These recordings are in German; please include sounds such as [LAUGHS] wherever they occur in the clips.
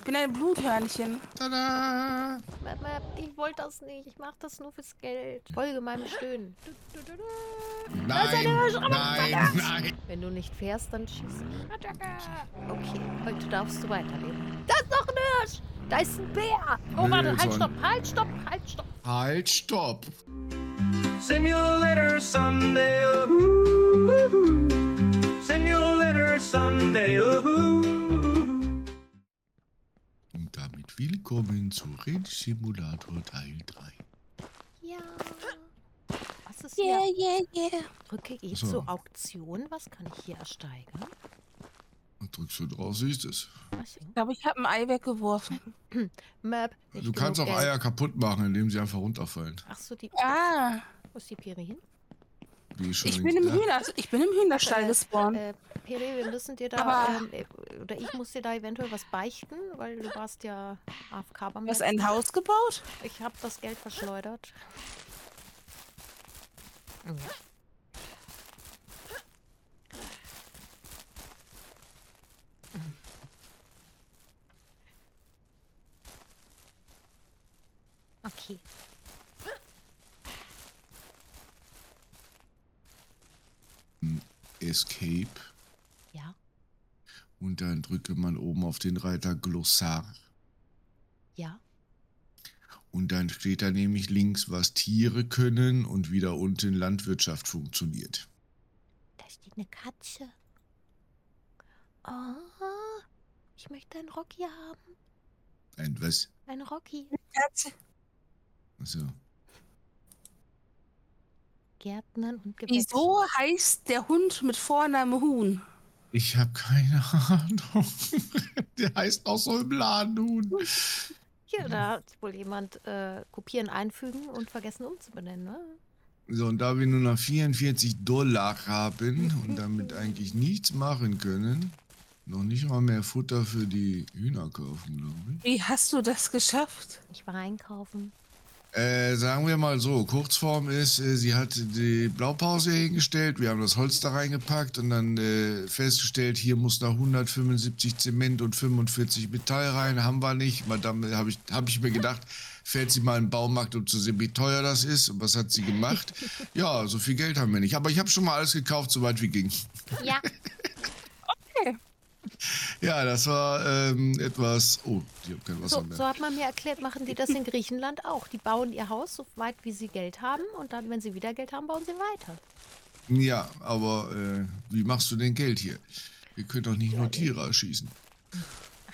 Ich bin ein Bluthörnchen. Tada! Ich wollte das nicht. Ich mache das nur fürs Geld. Folge meinem Stöhnen. Nein, nein, nein. Wenn du nicht fährst, dann schieß ich. Okay, heute darfst du weiterleben. Da ist noch ein Hirsch! Da ist ein Bär! Oh, Nee, warte, halt, stopp, halt, stopp, halt, stopp. Halt, stopp. Simulator Sunday, ooh. Simulator Sunday, ooh. Und willkommen zu Red Simulator Teil 3. Ja. Was ist Yeah, hier? yeah, yeah. Drücke E So. zur Auktion. Was kann ich hier ersteigern? Und drückst du drauf, siehst es. Was? Ich glaube, ich habe ein Ei weggeworfen. [CLEARS THROAT] Map. nicht Du kannst auch genug Geld. Eier kaputt machen, indem sie einfach runterfallen. Ach so, die. Ah, Wo ist die Piri hin? Wie schon ich bin im, ja. Hühner, ich bin im Hühnerstall Äh, gespawnt. Äh, Piri, wir müssen dir da, Aber- ähm, äh, oder ich muss dir da eventuell was beichten, weil du warst ja AFK beim Du hast ein Haus gebaut? Ich habe das Geld verschleudert. Ja. Okay. Escape. Ja. Und dann drücke man oben auf den Reiter Glossar. Ja. Und dann steht da nämlich links, was Tiere können und wieder unten Landwirtschaft funktioniert. Da steht eine Katze. Oh, ich möchte einen Rocky haben. Ein was? Ein Rocky. Katze. Achso. Gärtnern und Gewächse. Wieso heißt der Hund mit Vorname Huhn? Ich habe keine [LAUGHS] Ahnung. Der heißt auch so im Laden Huhn. Ja, da hat wohl jemand äh, kopieren, einfügen und vergessen umzubenennen, ne? So, und da wir nur noch 44 Dollar haben und damit eigentlich nichts machen können, noch nicht mal mehr Futter für die Hühner kaufen, glaube ich. Wie hast du das geschafft? Ich war einkaufen. Äh, sagen wir mal so, Kurzform ist, äh, sie hat die Blaupause hingestellt, wir haben das Holz da reingepackt und dann äh, festgestellt, hier muss noch 175 Zement und 45 Metall rein, haben wir nicht. Madame, habe ich, hab ich mir gedacht, fährt sie mal in den Baumarkt, um zu sehen, wie teuer das ist. Und was hat sie gemacht? [LAUGHS] Ja, so viel Geld haben wir nicht. Aber ich habe schon mal alles gekauft, soweit wie ging. Ja, [LAUGHS] Ja, das war ähm, etwas. Oh, die haben kein Wasser so, mehr. so hat man mir erklärt, machen die das in Griechenland auch. Die bauen ihr Haus so weit, wie sie Geld haben und dann, wenn sie wieder Geld haben, bauen sie weiter. Ja, aber äh, wie machst du denn Geld hier? Wir können doch nicht nur Tiere erschießen.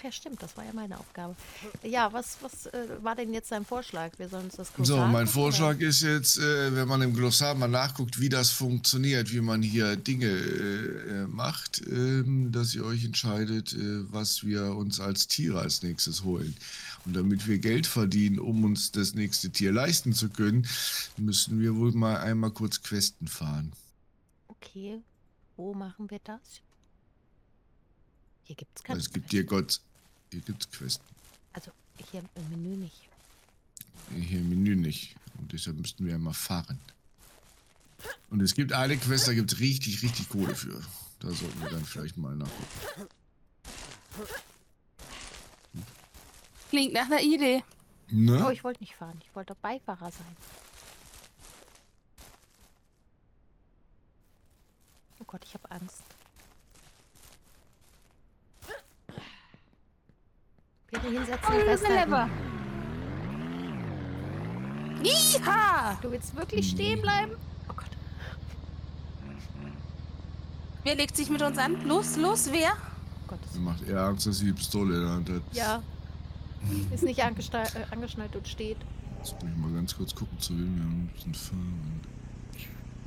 Ja, stimmt, das war ja meine Aufgabe. Ja, was, was äh, war denn jetzt dein Vorschlag? Wir sollen uns das kurz So, mein oder? Vorschlag ist jetzt, äh, wenn man im Glossar mal nachguckt, wie das funktioniert, wie man hier Dinge äh, äh, macht, ähm, dass ihr euch entscheidet, äh, was wir uns als Tiere als nächstes holen. Und damit wir Geld verdienen, um uns das nächste Tier leisten zu können, müssen wir wohl mal einmal kurz Questen fahren. Okay, wo machen wir das? Hier gibt es keine. Es gibt hier Gott, hier gibt's Questen. Also hier im Menü nicht. Hier im Menü nicht. Und deshalb müssten wir einmal fahren. Und es gibt eine Quest, da gibt es richtig, richtig Kohle für. Da sollten wir dann vielleicht mal nachgucken. Klingt nach einer Idee. Oh, Ne? ich wollte nicht fahren. Ich wollte Beifahrer sein. Oh Gott, ich habe Angst. Bitte hinsetzen und festhalten. Iha! Du willst wirklich stehen bleiben? Oh Gott. Wer legt sich mit uns an? Los, los, wer? Oh Gott. Mir macht eher Angst, dass sie die Pistole in der Hand hat. Ja. Ist nicht angestei- äh, angeschnallt und steht. Jetzt muss ich mal ganz kurz gucken, zu wem wir ein bisschen fahren.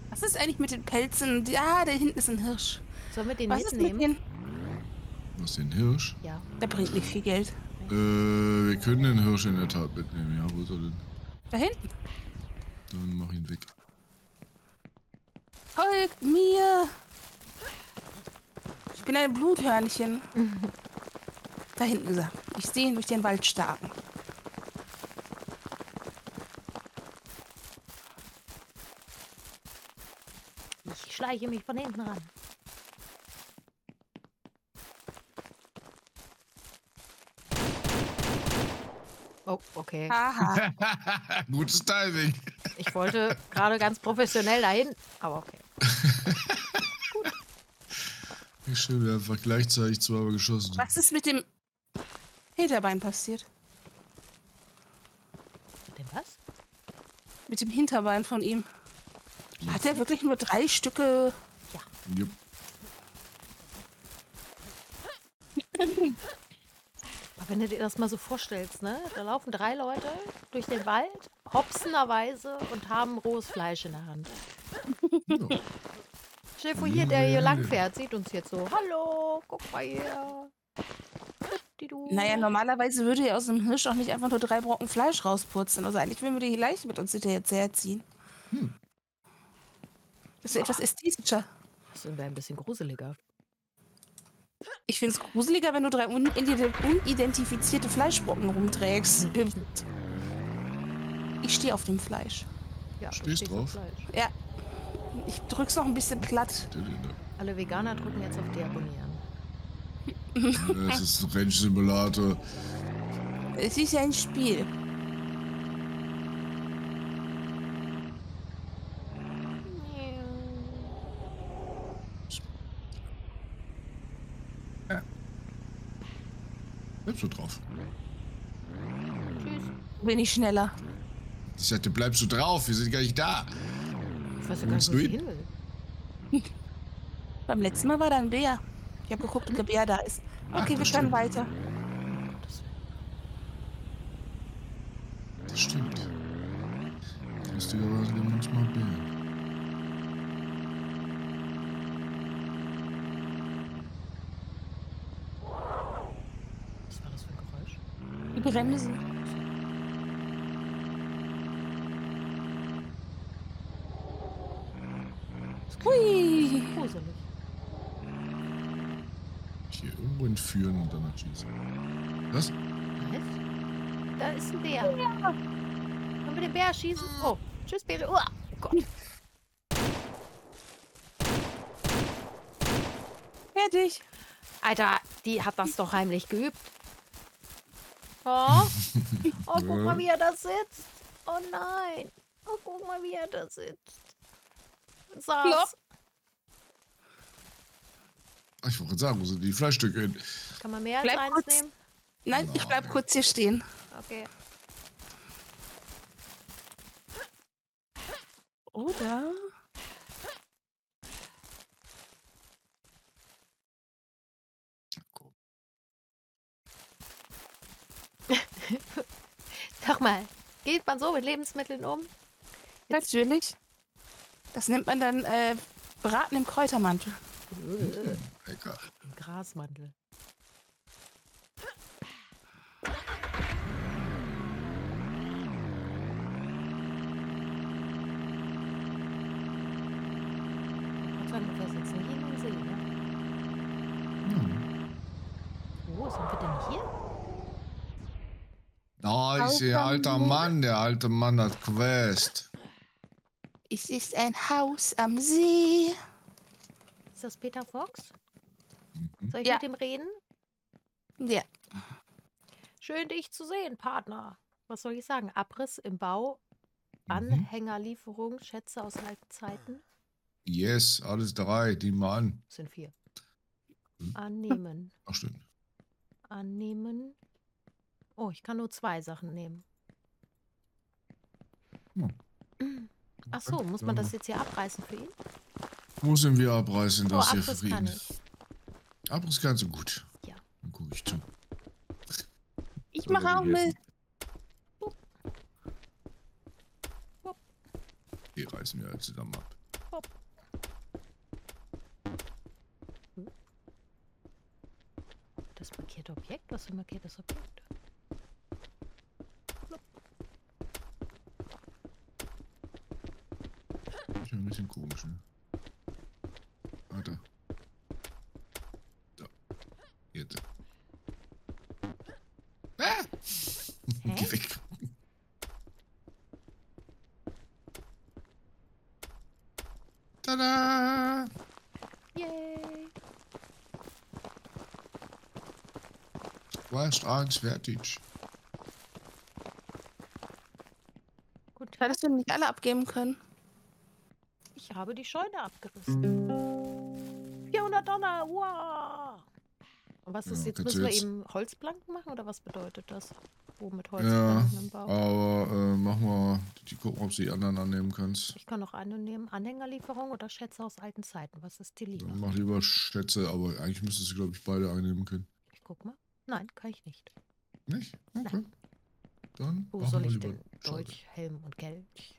Was ist eigentlich mit den Pelzen? Ja, da hinten ist ein Hirsch. Sollen wir den Was ist mit mitnehmen? den? Was den Hirsch? Ja. Der bringt nicht viel Geld. Äh, wir können den Hirsch in der Tat mitnehmen. Ja, wo ist er denn? Da hinten. Dann mach ihn weg. Folgt mir! Ich bin ein Bluthörnchen. da hinten ist er. Ich sehe ihn durch den Wald starten. Ich schleiche mich von hinten ran. Oh, okay. Haha. [LAUGHS] Gutes Timing. Ich wollte gerade ganz professionell dahin, aber okay. Wie schön, wir haben einfach gleichzeitig zweimal geschossen. Was ist mit dem Hinterbein passiert? Denn was? Mit dem Hinterbein von ihm. Hat er wirklich nur drei Stücke? Jupp. Aber [LAUGHS] wenn du dir das mal so vorstellst, ne? Da laufen drei Leute durch den Wald, hopsenderweise und haben rohes Fleisch in der Hand. Ja. [LAUGHS] Stell dir vor, hier, der hier lang fährt, sieht uns jetzt so. Hallo, guck mal hier. Naja, normalerweise würde er aus dem Hirsch auch nicht einfach nur drei Brocken Fleisch rauspurzeln. Also eigentlich würden wir die Leiche mit uns hinterher herziehen. Das ist etwas ästhetischer. Das ist ein bisschen gruseliger. Ich finde es gruseliger, wenn du drei unide- unidentifizierte Fleischbrocken rumträgst. Ich stehe auf dem Fleisch. Ja, du Stehst auf drauf? Fleisch. Ja. Ich drück's noch ein bisschen platt. Alle Veganer drücken jetzt auf Deabonnieren. Das ist ein Rennsimulator. Es ist ja ein Spiel. Bleibst du drauf? Tschüss. Bin ich schneller. Ich sagte, bleibst du drauf? Wir sind gar nicht da. Ich weiß ja gar nicht, wo ich hin? will. [LAUGHS] Beim letzten Mal war da ein Bär. Ich habe geguckt, ob der Bär da ist. Ach, Okay, wir das können weiter. Das stimmt. Lustigerweise nehmen wir uns mal Bären. Was war das für ein Geräusch? Die Bremsen. Hui. Gruselig. Hier irgendwo entführen und dann erschießen. Was? Was? Da ist ein Bär. Können wir den Bär schießen? Oh, tschüss, Bär. Uah. Oh Gott. Fertig. Alter, die hat das doch heimlich geübt. Oh, [LAUGHS] oh guck mal, wie er da sitzt. Oh nein. Oh, guck mal, wie er da sitzt. Saß. Ich wollte gerade sagen, wo sind die Fleischstücke hin? Kann man mehr als Bleib eins kurz. nehmen? Nein, ich bleib kurz hier stehen. Okay. Oder? Sag mal, geht man so mit Lebensmitteln um? Natürlich. Das nennt man dann äh, Braten im Kräutermantel. Lecker. Im Grasmantel. Gott sei Dank, wir sitzen hier in dem See, ne? Wo sind wir denn hier? Der Alter Mann. Der alte Mann hat Quest. Es ist ein Haus am See. Ist das Peter Fox? Soll ich Ja. mit ihm reden? Ja. Schön, dich zu sehen, Partner. Was soll ich sagen? Abriss im Bau, Mhm. Anhängerlieferung, Schätze aus alten Zeiten. Yes, alles drei. Die mal an. Das sind vier. Hm. Annehmen, Ach, stimmt. annehmen. Oh, ich kann nur zwei Sachen nehmen. Hm. Ach so, muss man das jetzt hier abreißen für ihn? Müssen wir abreißen, Oh, Abriss kann Frieden. ich. Abriss kannst du gut. Ja. Dann gucke ich zu. Ich mache auch mit. Die reißen wir halt zusammen ab. Das markierte Objekt? Was für ein markiertes Objekt? Ist ja ein bisschen komisch, ne? Warte. So. Jetzt. Ah! [LAUGHS] Geh weg. Tada! Yay! Fast eins fertig. Hättest du nicht alle abgeben können? Ich habe die Scheune abgerissen. 400 Dollar, wow! Und was ist Ja, jetzt? Müssen wir jetzt- eben Holzplanken machen oder was bedeutet das? Wo mit Ja, Holzplanken im Bau? aber äh, mach mal, die gucken, ob sie die anderen annehmen kannst. Ich kann noch eine nehmen. Anhängerlieferung oder Schätze aus alten Zeiten. Was ist die lieber? Dann mach lieber Schätze, aber eigentlich müsstest du, glaube ich, beide annehmen können. Ich guck mal. Nein, kann ich nicht. Nicht? Okay. Dann Wo soll ich denn? Dolch, Helm und Kelch.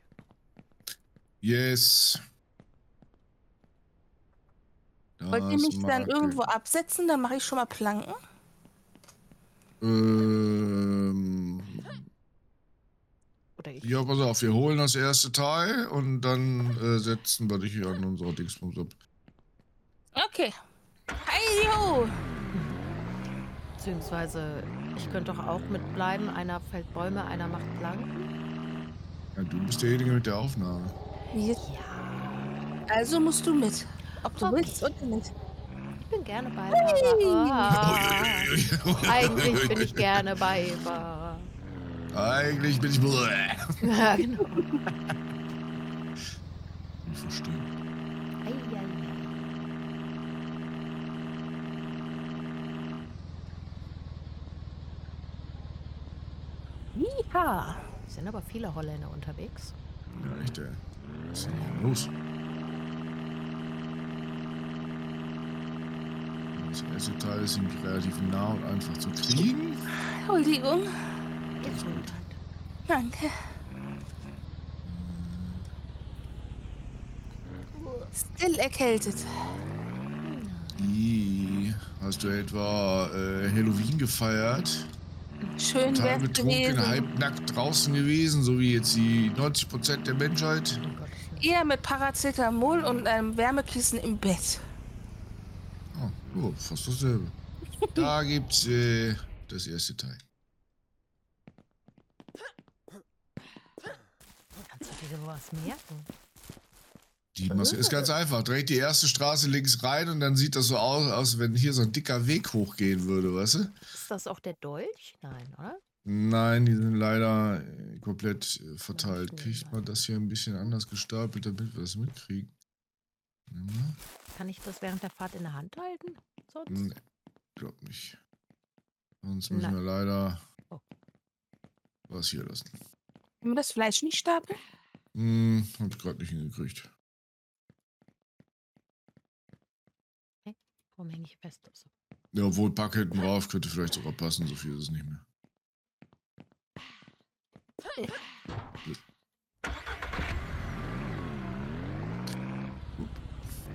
Yes. Wollt ihr Das mich dann irgendwo ich. absetzen? Dann mache ich schon mal Planken. Ähm, Oder ich. ja, pass auf, wir holen das erste Teil und dann äh, setzen wir dich hier an unserer Dingsbums ab. Okay. Hey, yo! Beziehungsweise, ich könnte doch auch mitbleiben. Einer fällt Bäume, einer macht Planken. Ja, du bist derjenige mit der Aufnahme. Ja, also musst du mit. Ob du Okay. willst oder nicht. ich bin gerne Beifahrer. Ah, eigentlich bin ich gerne Beifahrer. Eigentlich bin ich. Ja, genau. Ich verstehe. Ei, ei, ei. Ja. Es sind aber viele Holländer unterwegs. Ja, echt, ey. Was ist denn hier los? Das erste Teil ist nämlich relativ nah und einfach zu kriegen. Entschuldigung. Gesundheit. Danke. Still erkältet. Hast du etwa äh, Halloween gefeiert? Schön Total betrunken, gewesen. halbnackt draußen gewesen, so wie jetzt die 90% der Menschheit? Eher mit Paracetamol und einem Wärmekissen im Bett. Oh, oh fast dasselbe. Da gibt's äh, das erste Teil. Kannst du dir sowas merken? Die Maske ist ganz einfach. Dreht die erste Straße links rein und dann sieht das so aus, als wenn hier so ein dicker Weg hochgehen würde, weißt du? Ist das auch der Dolch? Nein, oder? Nein, die sind leider äh, komplett äh, verteilt. Kriegt man das hier ein bisschen anders gestapelt, damit wir das mitkriegen? Mal. Kann ich das während der Fahrt in der Hand halten? Sonst? Nee, glaub nicht. Sonst müssen Nein. wir leider Oh. was hier lassen. Können wir das Fleisch nicht stapeln? Hm, hab ich gerade nicht hingekriegt. Warum hänge ich fest? Also, Ja, obwohl Pack hinten drauf könnte vielleicht sogar passen, so viel ist es nicht mehr.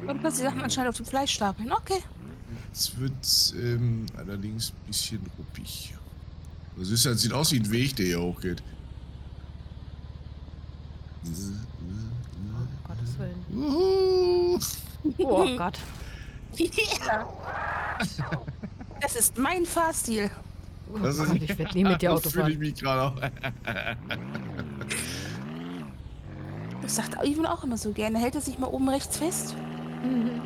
Und dass die Sachen anscheinend auf dem Fleisch stapeln. Okay. Jetzt wird's ähm, allerdings ein bisschen ruppig. Das ist ja, sieht aus wie ein Weg, der hier hochgeht. um Gottes Willen. Uhu. Oh [LAUGHS] Gott. Ja. Das ist mein Fahrstil. Oh Das ist- Gott, ich werde nie mit dir [LAUGHS] Auto Das fühle ich fahren. mich gerade auch. Das sagt Ivan auch immer so gerne. Hält er sich mal oben rechts fest? Mhm.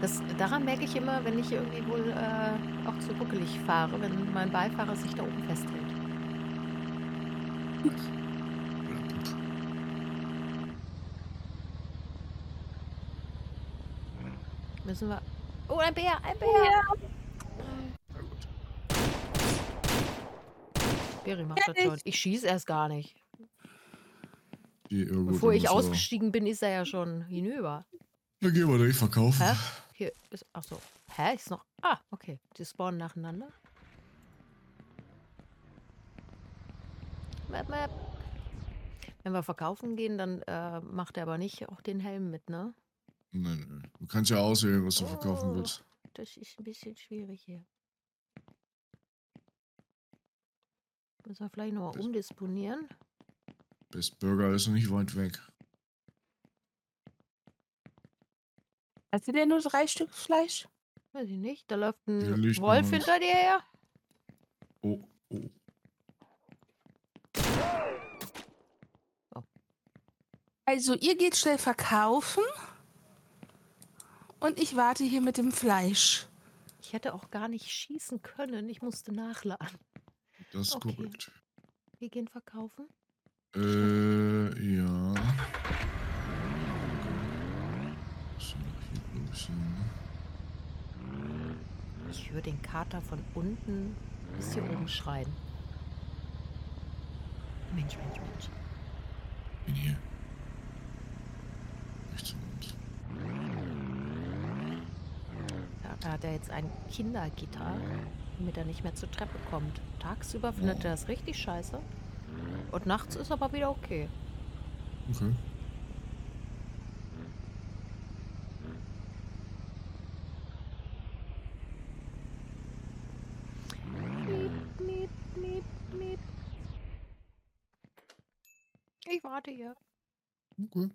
Das, daran merke ich immer, wenn ich irgendwie wohl äh, auch zu ruckelig fahre, wenn mein Beifahrer sich da oben festhält. [LAUGHS] Müssen wir. Oh, ein Bär, ein Bär! Beri macht das schon. Ich schieße erst gar nicht. Ja, Bevor ich ausgestiegen bin, ist er ja schon hinüber. Dann gehen wir direkt verkaufen. Hä? Hier ist. Achso. Hä? Ist noch. Ah, okay. Die spawnen nacheinander. Map, map. Wenn wir verkaufen gehen, dann äh, macht er aber nicht auch den Helm mit, ne? Nein, nein. Du kannst ja auswählen, was du verkaufen Oh. willst. Das ist ein bisschen schwierig hier. Müssen wir vielleicht nochmal Das- umdisponieren. Best Burger ist noch nicht weit weg. Hast du denn nur drei Stück Fleisch? Weiß ich nicht. Da läuft ein Hier liegt noch Wolf was. hinter dir her. Oh, oh. Also, ihr geht schnell verkaufen. Und ich warte hier mit dem Fleisch. Ich hätte auch gar nicht schießen können. Ich musste nachladen. Das ist Okay. korrekt. Wir gehen verkaufen. Äh, ja. So, ich, höre den Kater von unten bis hier oben schreien. Mensch, Mensch, Mensch. Bin hier. Rechts von Da, hat er jetzt ein Kindergitter, damit er nicht mehr zur Treppe kommt. Tagsüber findet er das richtig scheiße. Und nachts ist aber wieder okay. Okay. Miep, miep, miep, miep. Ich warte hier. Okay.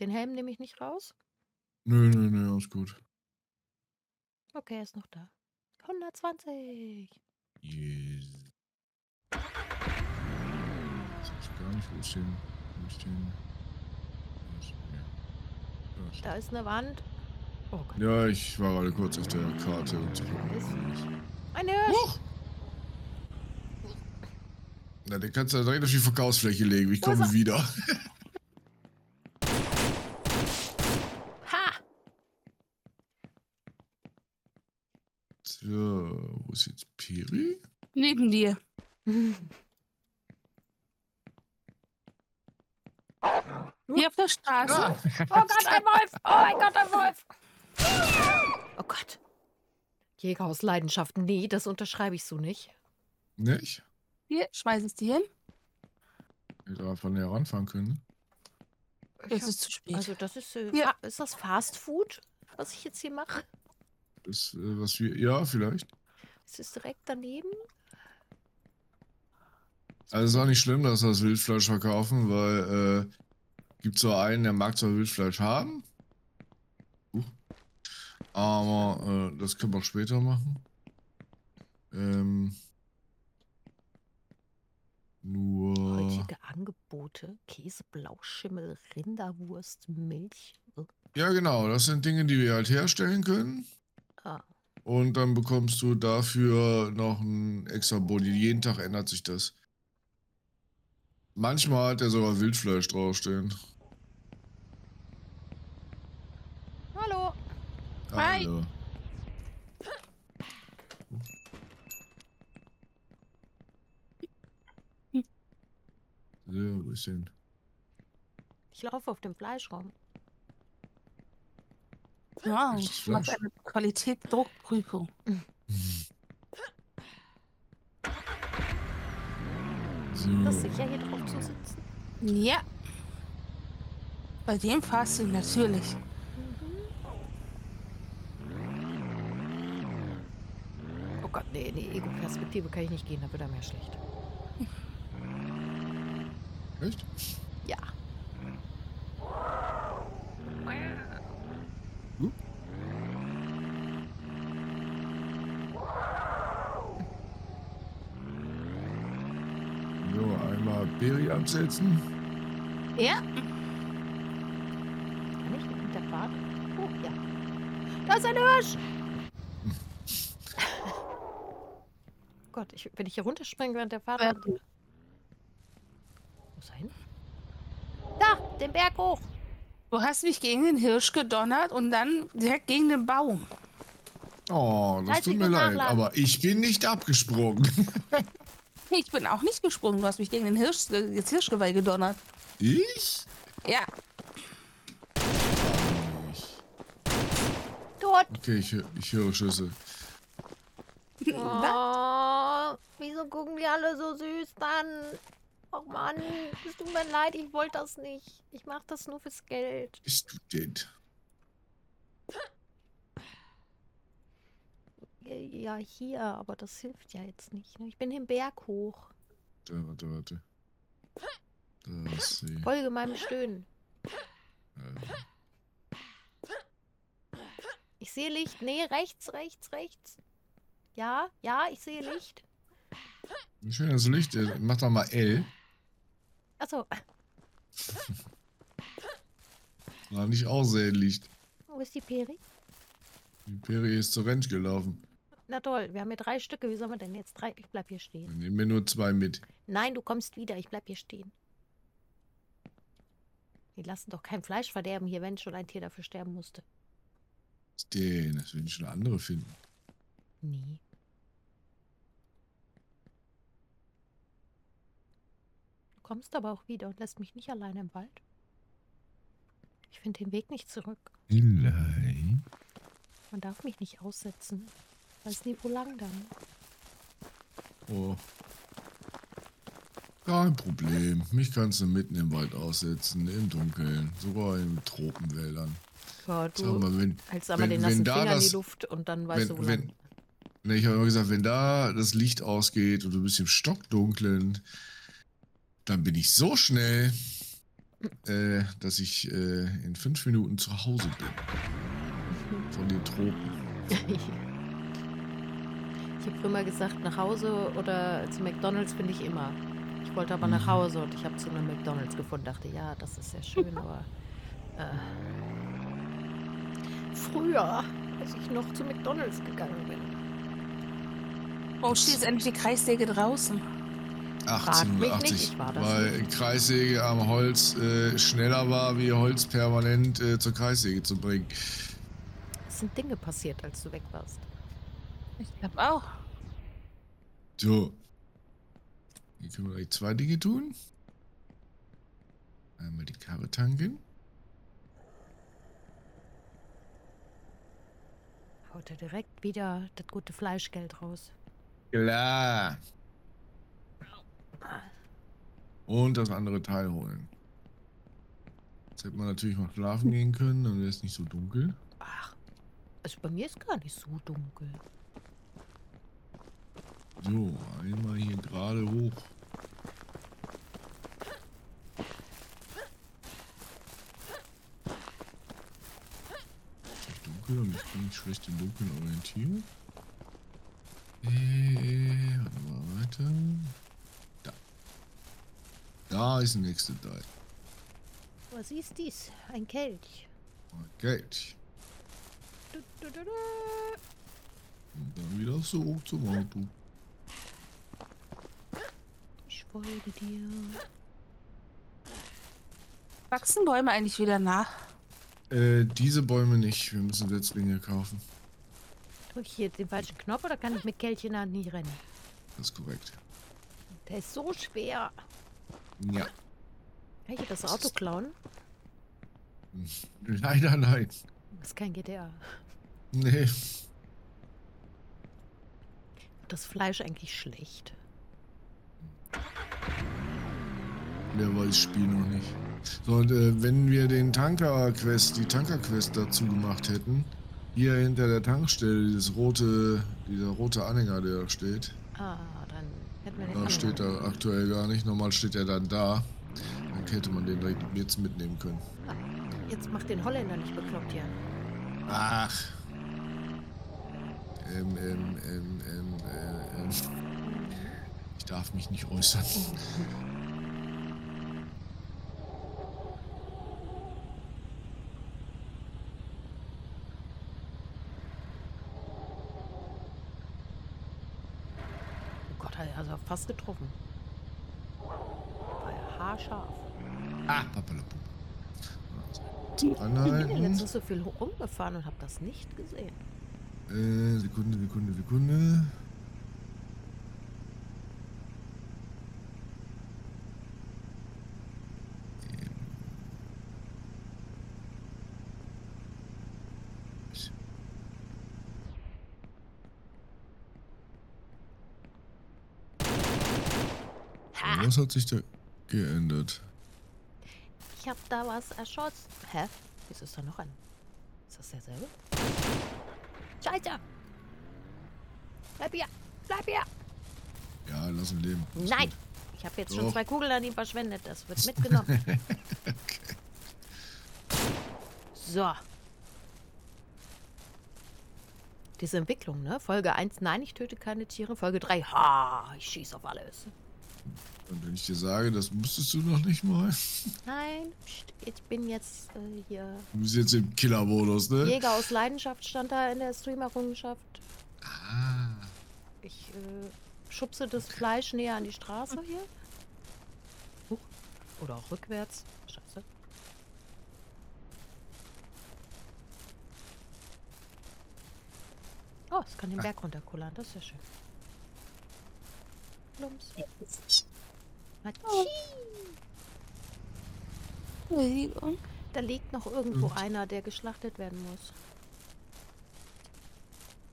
Den Helm nehme ich nicht raus. Nö, nö, nö, alles gut. Okay, er ist noch da. 120. Yes. Ich weiß gar nicht, wo ist denn. Wo ist denn. Was? Ja. Da ist eine Wand. Oh Gott. Ja, ich war gerade kurz auf der Karte und zu gucken. Ein Hirsch. Huch! Na, den kannst du direkt auf die Verkaufsfläche legen. Ich komme er? wieder. [LAUGHS] Ha! So, wo Piri? Neben dir. Hier auf der Straße. Oh Gott, ein Wolf! Oh mein Gott, ein Wolf! Oh Gott. Jäger aus Leidenschaft. Nee, das unterschreibe ich so nicht. Nicht? Hier, schmeiß es dir hin. Hätte aber von näher ranfahren können. ne? Es ist zu spät. Also das ist, äh, Ja. ist das Fast Food, was ich jetzt hier mache? Das, äh, was wir. Ja, vielleicht. Ist es direkt daneben? Also es ist auch nicht schlimm, dass wir das Wildfleisch verkaufen, weil äh, gibt zwar einen, der mag zwar Wildfleisch haben, Huch. aber äh, das können wir auch später machen. Ähm, nur Heutige Angebote. Käse, Blauschimmel, Rinderwurst, Milch. Ja genau, das sind Dinge, die wir halt herstellen können Ah, und dann bekommst du dafür noch ein extra Boni. Jeden Tag ändert sich das. Manchmal hat er sogar Wildfleisch draufstehen. hallo. Hi. Hallo. So, wo ist denn? Ich laufe auf dem Fleischraum. Ja, ich mache eine Qualitätsdruckprüfung. So. Das ist sicher, hier drauf zu sitzen. Ja. Bei dem Fahrstuhl natürlich. Oh Gott, nee, nee, Ego-Perspektive kann ich nicht gehen, da wird er mir schlecht. Echt? Ja. Gut. So, einmal Berry absetzen. Ja. Kann ich mit der Fahrt? Oh, ja. Da ist ein Hirsch! [LAUGHS] Gott, ich, wenn ich hier runterspringe während der Fahrt. Ja. Wo ist er hin? Da, den Berg hoch. Du hast mich gegen den Hirsch gedonnert und dann direkt gegen den Baum. Oh, das Halt tut mir leid, Nachladen. aber ich bin nicht abgesprungen. [LAUGHS] Ich bin auch nicht gesprungen. Du hast mich gegen den Hirsch, das Hirschgeweih gedonnert. Ich? Ja. Ich. Tot. Okay, ich, ich höre Schüsse. Oh, wieso gucken die alle so süß dann? Oh Mann, es tut mir leid, ich wollte das nicht. Ich mache das nur fürs Geld. Bist du dead? Ja, hier, aber das hilft ja jetzt nicht. Ne? Ich bin den Berg hoch. Da, warte, warte. Da. Folge meinem Stöhnen. Äh, Ich sehe Licht. Nee, rechts, rechts, rechts. Ja, ja, ich sehe Licht. Wie schön das Licht. ist. Mach doch mal L. Achso, Na, [LAUGHS] nicht aussehen Licht. wo ist die Peri? Die Peri ist zur Ranch gelaufen. Na toll, wir haben hier drei Stücke. Wie sollen wir denn jetzt drei? Ich bleib hier stehen. Nehmen wir nur zwei mit. Nein, du kommst wieder. Ich bleib hier stehen. Die lassen doch kein Fleisch verderben hier, wenn schon ein Tier dafür sterben musste. Denn? Das werden schon andere finden. Nie. Du kommst aber auch wieder und lässt mich nicht alleine im Wald. Ich finde den Weg nicht zurück. Vielleicht. Man darf mich nicht aussetzen. Weiß nie, wo lang dann. Oh. Kein Problem. Mich kannst du mitten im Wald aussetzen, im Dunkeln, sogar in Tropenwäldern. Ja, Sag mal, wenn, hältst einmal wenn- den wenn nassen da Finger in die das- Luft und dann weißt du, wo wenn, lang. wenn, ne, ich habe immer gesagt, wenn da das Licht ausgeht und du bist im Stockdunklen, dann bin ich so schnell, äh, dass ich äh, in fünf Minuten zu Hause bin. Von den Tropen. [LAUGHS] Ich habe früher mal gesagt, nach Hause oder zu McDonalds finde ich immer. Ich wollte aber nach Mhm. Hause und ich habe zu einem McDonalds gefunden. Dachte, ja, das ist sehr schön, [LAUGHS] aber äh, früher, als ich noch zu McDonalds gegangen bin. Oh, steht jetzt endlich die Kreissäge draußen. Frag mich nicht, 1880, ich war das weil Kreissäge am Holz äh, schneller war, wie Holz permanent äh, zur Kreissäge zu bringen. Es sind Dinge passiert, als du weg warst. Ich glaube auch. So. Hier können wir gleich zwei Dinge tun. Einmal die Karre tanken. Haut er direkt wieder das gute Fleischgeld raus. Klar. Und das andere Teil holen. Jetzt hätte man natürlich noch schlafen gehen können, dann wäre es nicht so dunkel. Ach, also bei mir ist gar nicht so dunkel. So, einmal hier gerade hoch. Dunkel und ich bin schlecht im Dunkeln orientiert. Äh, warte mal weiter. Da. Da ist der nächste Teil. Was ist dies? Ein Kelch. Geld. Du, du, du, du. Und dann wieder zurück zum Auto. Folge dir. Wachsen Bäume eigentlich wieder nach? Äh, diese Bäume nicht. Wir müssen Setzlinge kaufen. Drück ich hier den falschen Knopf oder kann ich mit Kelch in der Hand nicht rennen? Das ist korrekt. Der ist so schwer. Ja. Kann ich hier das Auto klauen? [LAUGHS] Leider nein. Das ist kein GTA. Nee. Das Fleisch eigentlich schlecht. Der weiß das Spiel noch nicht. So, und äh, wenn wir den Tanker-Quest, die Tanker-Quest dazu gemacht hätten, hier hinter der Tankstelle, dieses rote, dieser rote Anhänger, der da steht, Ah, dann hätten wir den da anderen. steht er aktuell gar nicht. Normal steht er dann da. Dann hätte man den direkt jetzt mitnehmen können. Jetzt macht den Holländer nicht bekloppt hier. Ach. Ähm, ähm, ähm, ähm, äh, ähm. Ich darf mich nicht äußern. [LAUGHS] Oh Gott, hat er also fast getroffen. War ja haarscharf. Ah, papalapum. Ich bin ja letztens so viel rumgefahren und habe das nicht gesehen. Äh, Sekunde, Sekunde, Sekunde. Ha! Was hat sich da geändert? Ich habe da was erschossen. Hä? Wieso ist da noch ein? Ist das derselbe? Scheiße! Bleib hier! Bleib hier! Ja, lass ihn leben. Ist Nein! gut. Ich habe jetzt schon Doch. zwei Kugeln an ihm verschwendet. Das wird mitgenommen. [LAUGHS] [LAUGHS] So. Diese Entwicklung, ne? Folge 1, nein, ich töte keine Tiere. Folge 3, ha, ich schieße auf alles. Und wenn ich dir sage, das musstest du noch nicht mal. Nein, pst, ich bin jetzt äh, hier. Du bist jetzt im Killer-Modus, ne? Jäger aus Leidenschaft stand da in der Streamer-Errungenschaft. Ah. Ich äh, schubse das Fleisch näher an die Straße hier. Huch. Oder auch rückwärts. Scheiße. Oh, es kann den Berg runterkullern. Das ist ja schön. Plumps. Hatschi. Entschuldigung. Da liegt noch irgendwo Und? einer, der geschlachtet werden muss.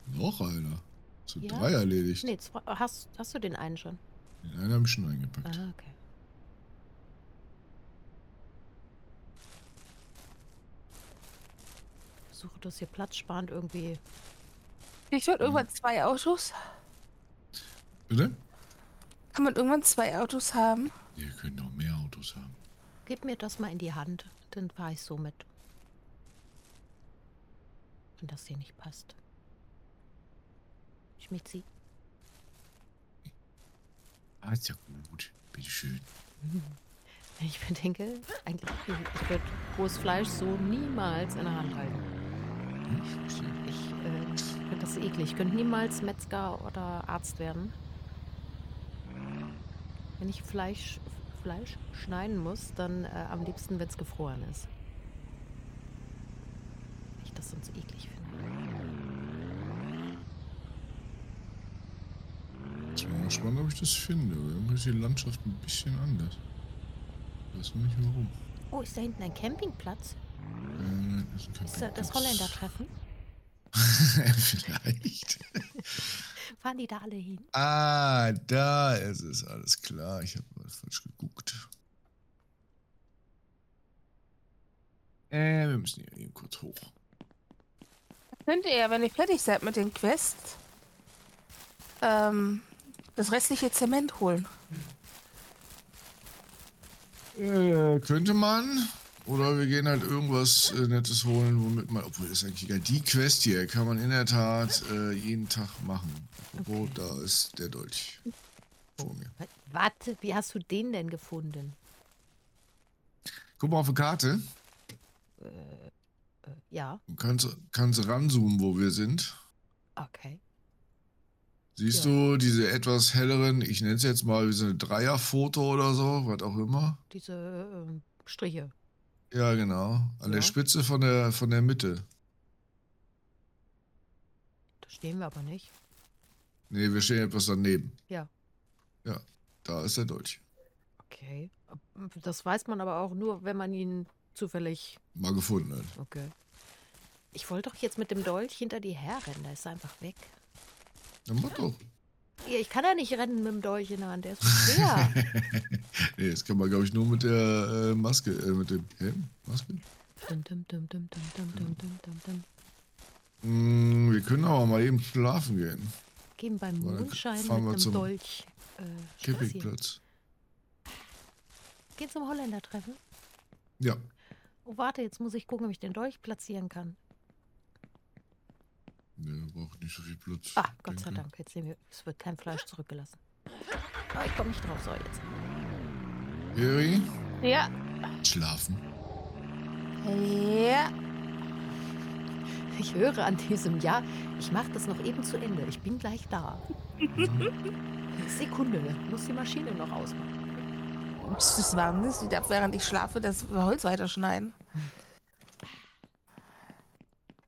Noch einer. So Ja? drei erledigt. Nee, zwei, hast, hast du den einen schon? Den einen habe ich schon eingepackt. Ah, okay. Versuche das hier platzsparend irgendwie. Ich würde irgendwann zwei Autos. Bitte? Kann man irgendwann zwei Autos haben? Ihr könnt noch mehr Autos haben. Gib mir das mal in die Hand, dann fahre ich so mit. Wenn das hier nicht passt. Schmitzi. Ah, ist ja gut. Bitteschön. Ich bedenke, eigentlich, ich würde rohes Fleisch so niemals in der Hand halten. Hm, verstehe. Ich äh, finde das eklig. Ich könnte niemals Metzger oder Arzt werden. Wenn ich Fleisch, Fleisch schneiden muss, dann äh, am liebsten, wenn es gefroren ist. Weil ich das sonst eklig finde. Ich bin mal gespannt, ob ich das finde. Irgendwie ist die Landschaft ein bisschen anders. Ich weiß nur nicht warum. Oh, ist da hinten ein Campingplatz? Äh, das ist, ein Ist da das Campingplatz. Holländer-Treffen? [LAUGHS] Vielleicht. Fahren die da alle hin? Ah, da ist es. Alles klar. Ich habe mal falsch geguckt. Äh, wir müssen hier eben kurz hoch. Könnt ihr ja, wenn ihr fertig seid mit den Quests, ähm, das restliche Zement holen. Äh, könnte man. Oder wir gehen halt irgendwas äh, Nettes holen, womit man. Obwohl, das ist eigentlich egal. Die Quest hier kann man in der Tat äh, jeden Tag machen. Wo da ist der Dolch. Vor mir. Wa- Warte, wie hast du den denn gefunden? Guck mal auf die Karte. Äh, ja, Du kannst, kannst ranzoomen, wo wir sind. okay. Siehst Ja. du diese etwas helleren, ich nenne es jetzt mal wie so eine Dreierfoto oder so, was auch immer? Diese ähm, Striche. Ja, genau. An der Ja. Spitze von der, von der Mitte. Da stehen wir aber nicht. Nee, wir stehen etwas daneben. Ja. Ja, da ist der Dolch. Okay. Das weiß man aber auch nur, wenn man ihn zufällig. Mal gefunden hat. Okay. Ich wollte doch jetzt mit dem Dolch hinter die herrennen. Da ist er einfach weg. Dann mach doch. Ja, ich kann ja nicht rennen mit dem Dolch in der Hand. Der ist so schwer. [LAUGHS] Nee, das kann man, glaube ich, nur mit der äh, Maske, äh, mit dem Helm? Maske? dum, dum, dum, dum, dum, dum, dum, dum, dum, dum. Mm, wir können aber mal eben schlafen gehen. Gehen beim Mondschein mit einem zum Dolch. Äh. Campingplatz. Gehen zum Holländer treffen. Ja. Oh, warte, jetzt muss ich gucken, ob ich den Dolch platzieren kann. Nee, braucht nicht so viel Platz. Ah, Gott sei. Dank. Jetzt sehen wir, es wird kein Fleisch zurückgelassen. Aber ich komme nicht drauf. So, jetzt. Harry, Ja. schlafen. Ja. Ich höre an diesem Ja, ich mache das noch eben zu Ende. Ich bin gleich da. [LAUGHS] Sekunde, muss die Maschine noch ausmachen. Bis es warm ist, ich darf, während ich schlafe, das Holz weiterschneiden.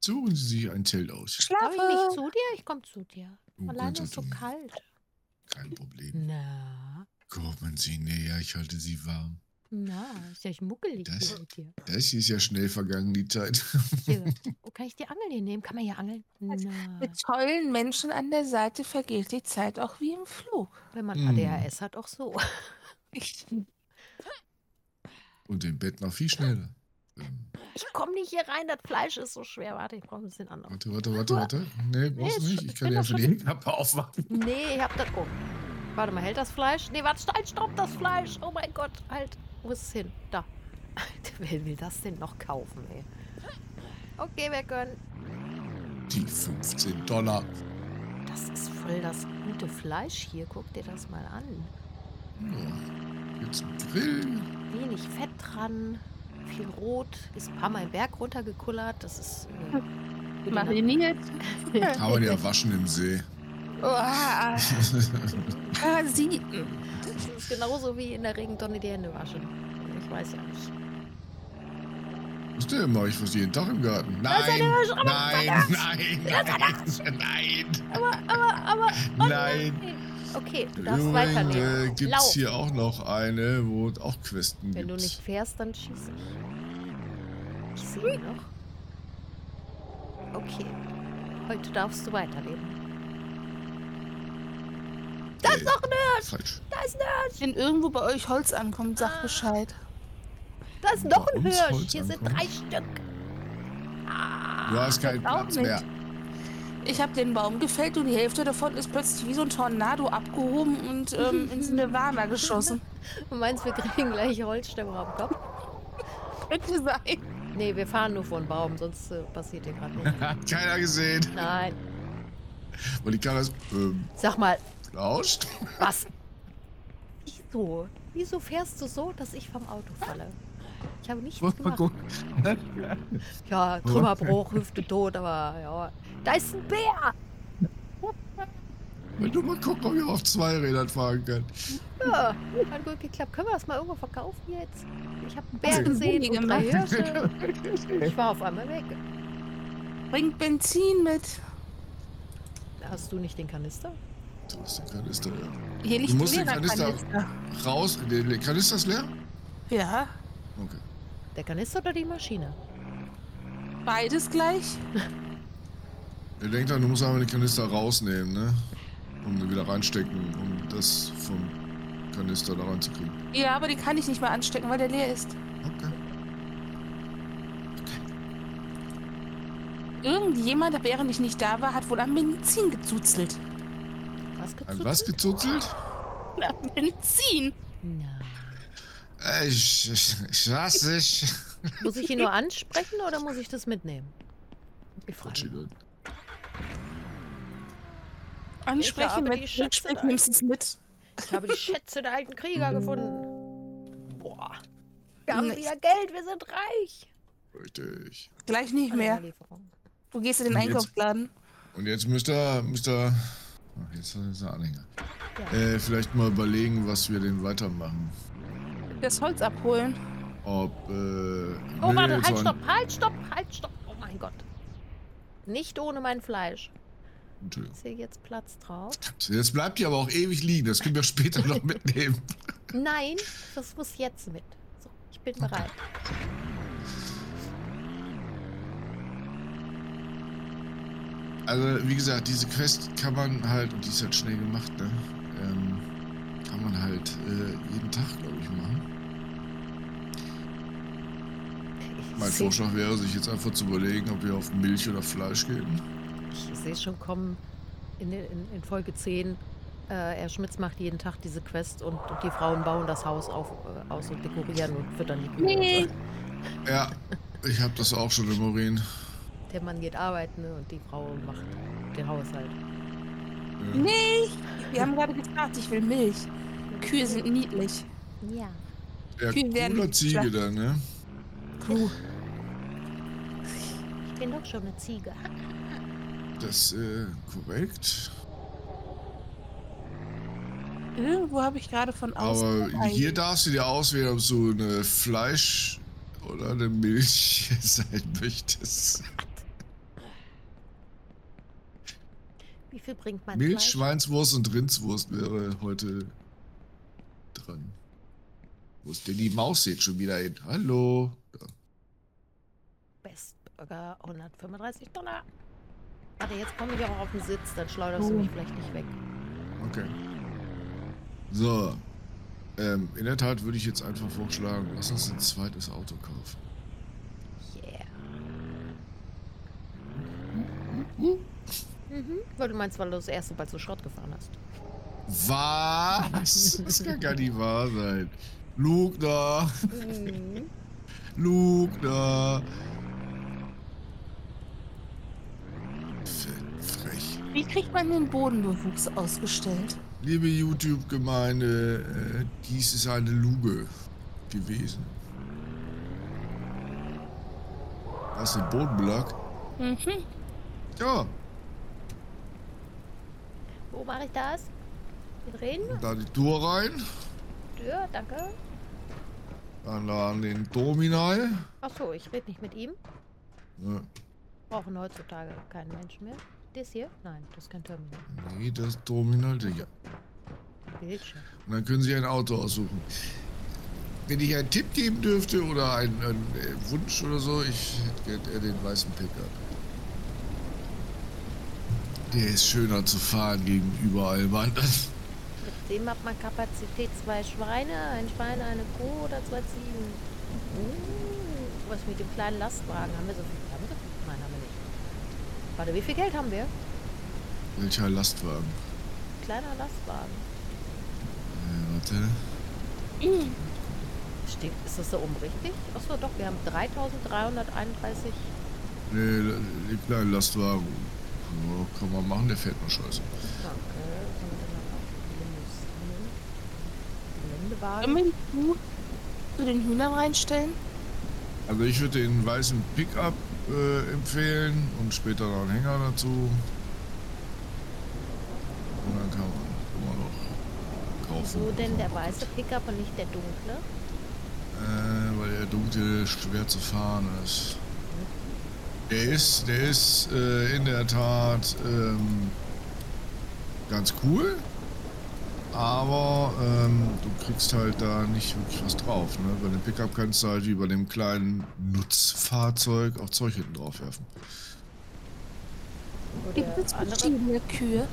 Suchen Sie sich ein Zelt aus. Darf ich nicht Schlafe! zu dir? Ich komme zu dir. Du Alleine ist so tun. kalt. Kein Problem. Na, Kommen Sie näher, ich halte Sie warm. na, ist ja muckelig Das- hier mit dir. Das ist ja schnell vergangen, die Zeit. Hier, [LAUGHS] Oh, kann ich die Angel hier nehmen? Kann man hier angeln? Na, Mit tollen Menschen an der Seite vergeht die Zeit auch wie im Flug. wenn man Mm. ADHS hat, auch so. Und im Bett noch viel schneller. Ähm, Ich komme nicht hier rein, das Fleisch ist so schwer. Warte, ich brauche ein bisschen anderes. warte, warte, warte, warte. Nee, brauchst ist du nicht. Ich kann ja für die schon- Hinkappe aufwachen. Nee, ich hab das. Oh. Warte mal, hält das Fleisch? Nee, warte, halt, stopp das Fleisch. Oh mein Gott, halt. Wo ist es hin? Da. Wer will das denn noch kaufen, ey? Okay, wir können. Die 15 Dollar. Das ist voll das gute Fleisch hier. Guck dir das mal an. Ja. Jetzt ein Grill. Wenig Fett dran, viel Rot. Ist ein paar Mal einen Berg runtergekullert. Das ist. Äh, Mariniert. Kann man ja waschen im See. [LAUGHS] Uah. Parasiten. Das ist genauso wie in der Regentonne die Hände waschen. Ich weiß ja nicht. Was denn? Mach ich was jeden Tag im Garten? Nein, Schraub- nein, nein, nein, nein, Aber, aber, aber. Oh nein. Okay, du darfst Übrigens weiternehmen. äh, gibt Lauf. es hier auch noch eine, wo es auch Questen Wenn gibt. du nicht fährst, dann schieß ich. Ich sehe noch. Okay. Heute darfst du weiterleben. Da ist noch ein Hirsch! Falsch. Da ist ein Hirsch! Wenn irgendwo bei euch Holz ankommt, sag Bescheid. Da ist noch ein Hirsch! Hier sind drei Stück. Du hast keinen auch Platz mehr. Ich habe den Baum gefällt und die Hälfte davon ist plötzlich wie so ein Tornado abgehoben und ähm, ins Nirvana geschossen. [LAUGHS] Du meinst, wir kriegen gleich Holzstämme am Kopf? [LAUGHS] Könnte sein. Nee, wir fahren nur vor den Baum, sonst äh, passiert hier gerade nichts. [LAUGHS] Hat keiner gesehen. Nein. Und die Kamera ist, ähm, Sag mal, lauscht. was? Wieso? Wieso fährst du so, dass ich vom Auto falle? Ich habe nichts Mal gemacht. gucken. [LAUGHS] Ja, Trümmerbruch, Hüfte tot, aber ja. Da ist ein Bär! Wenn du mal gucken, ob ich auf zwei Rädern fahren kann. Ja, hat gut geklappt. Können wir das mal irgendwo verkaufen jetzt? Ich habe einen Bär Hast du gesehen und drei gemacht? Hirsche. Ich war auf einmal weg. Bringt Benzin mit. Hast du nicht den Kanister? Du hast den Kanister. ja. Hier liegt musst den leerer Kanister- Kanister. Raus. Der Kanister ist leer? Ja, Okay. Der Kanister oder die Maschine? beides gleich. [LAUGHS] Er denkt dann, du musst aber den Kanister rausnehmen, ne? Um den wieder reinstecken, um das vom Kanister da reinzukriegen. Ja, aber die kann ich nicht mehr anstecken, weil der leer ist. Okay. Irgendjemand, während ich nicht da war, hat wohl am Benzin gezuzelt. Was An gezuzelt? was gezuzelt? Am Benzin. Na. Äh, Ich, ich, ich hasse dich. Muss ich ihn nur ansprechen oder muss ich das mitnehmen? Ich frage. Ansprechen, du sprichst, da. nimmst du es mit. Ich habe die Schätze der alten Krieger gefunden. Boah. Wir haben wieder Geld, wir sind reich. Richtig. Gleich nicht mehr. Du gehst in den Und jetzt- Einkaufsladen. Und jetzt müsst ihr, müsst ihr ach, jetzt ist er Anhänger. Ja. Äh, vielleicht mal überlegen, was wir denn weitermachen. Das Holz abholen. Ob, äh, Oh, nee, warte, halt, stopp, halt, stopp, halt, stopp. Oh mein Gott. Nicht ohne mein Fleisch. Ist hier jetzt Platz drauf? Jetzt bleibt die aber auch ewig liegen. Das können wir [LAUGHS] später noch mitnehmen. Nein, das muss jetzt mit. So, ich bin bereit. Also, wie gesagt, diese Quest kann man halt, und die ist halt schnell gemacht, ne? Ähm, man halt äh, jeden Tag, glaube ich, machen. Mein Ich Vorschlag wäre, sich jetzt einfach zu überlegen, ob wir auf Milch oder Fleisch gehen. Ich sehe schon kommen in, in, in Folge 10. Äh, Herr Schmitz macht jeden Tag diese Quest und, und die Frauen bauen das Haus auf, äh, aus und dekorieren und füttern die Kühe. Nee. So. Ja, ich habe das auch schon im Urin. Der Mann geht arbeiten ne, und die Frau macht den Haushalt. Ja. Nee, wir haben gerade gefragt, ich will Milch. Kühe sind niedlich. Ja. Ja, Kühe werden oder Ziege dann, ne? Kuh. Ich bin doch schon eine Ziege. Das äh, korrekt. Irgendwo habe ich gerade von außen. Aber hier darfst du dir auswählen, ob du eine Fleisch oder eine Milch [LAUGHS] sein möchtest. Wie viel bringt mein Milch, Fleisch? Schweinswurst und Rindswurst wäre heute dran. Wo ist denn die Maus jetzt schon wieder hin? Hallo? Da. Bestburger 135 Dollar. Warte, jetzt komme ich aber auf den Sitz, dann schleuderst Oh. du mich vielleicht nicht weg. Okay. So. Ähm, in der Tat würde ich jetzt einfach vorschlagen, lass uns ein zweites Auto kaufen. Yeah. Mhm. Weil du meinst, weil du das erste Mal zu Schrott gefahren hast. Was? Das kann gar nicht wahr sein. Lugner, Mhm. Lugner. Frech. Wie kriegt man den Bodenbewuchs ausgestellt? Liebe YouTube-Gemeinde, äh, dies ist eine Luge gewesen. Das ist ein Bodenbelag. Mhm. Ja, Wo mache ich das? Drehen? da die Tour rein. Tür, danke. Dann da an den Dominal. Achso, ich rede nicht mit ihm. Ja. Brauchen heutzutage keinen Menschen mehr. Das hier? Nein, das ist kein Terminal. Nee, das Dominal, ja. Bildschirm. Und dann können Sie ein Auto aussuchen. Wenn ich einen Tipp geben dürfte oder einen, einen äh, Wunsch oder so, ich hätte eher den weißen Pickup. Der ist schöner zu fahren gegenüber allem anderen. [LAUGHS] Mit dem hat man Kapazität zwei Schweine, ein Schwein, eine Kuh oder zwei Ziegen. Uh, was mit dem kleinen Lastwagen? Haben wir so viel? Haben wir? Nein, haben wir nicht. Warte, wie viel Geld haben wir? Welcher Lastwagen? Kleiner Lastwagen. Äh, warte. Steht, ist das so unrichtig? Achso, doch, wir haben 3331. Nee, die kleinen Lastwagen. Ja, kann man machen, der fährt nur scheiße. Danke. Was haben wir denn noch? Können wir Kuh zu den Hühnern reinstellen? Also ich würde den weißen Pickup äh, empfehlen und später noch einen Hänger dazu. Und dann kann man immer noch kaufen. Wo denn der weiße Pickup und nicht der dunkle? Äh, weil der dunkle schwer zu fahren ist. Der ist, der ist äh, in der Tat ähm, ganz cool, aber ähm, du kriegst halt da nicht wirklich was drauf. Ne? Bei dem Pickup kannst du halt wie bei dem kleinen Nutzfahrzeug auch Zeug hinten drauf werfen. Gibt der es verschiedene Kühe?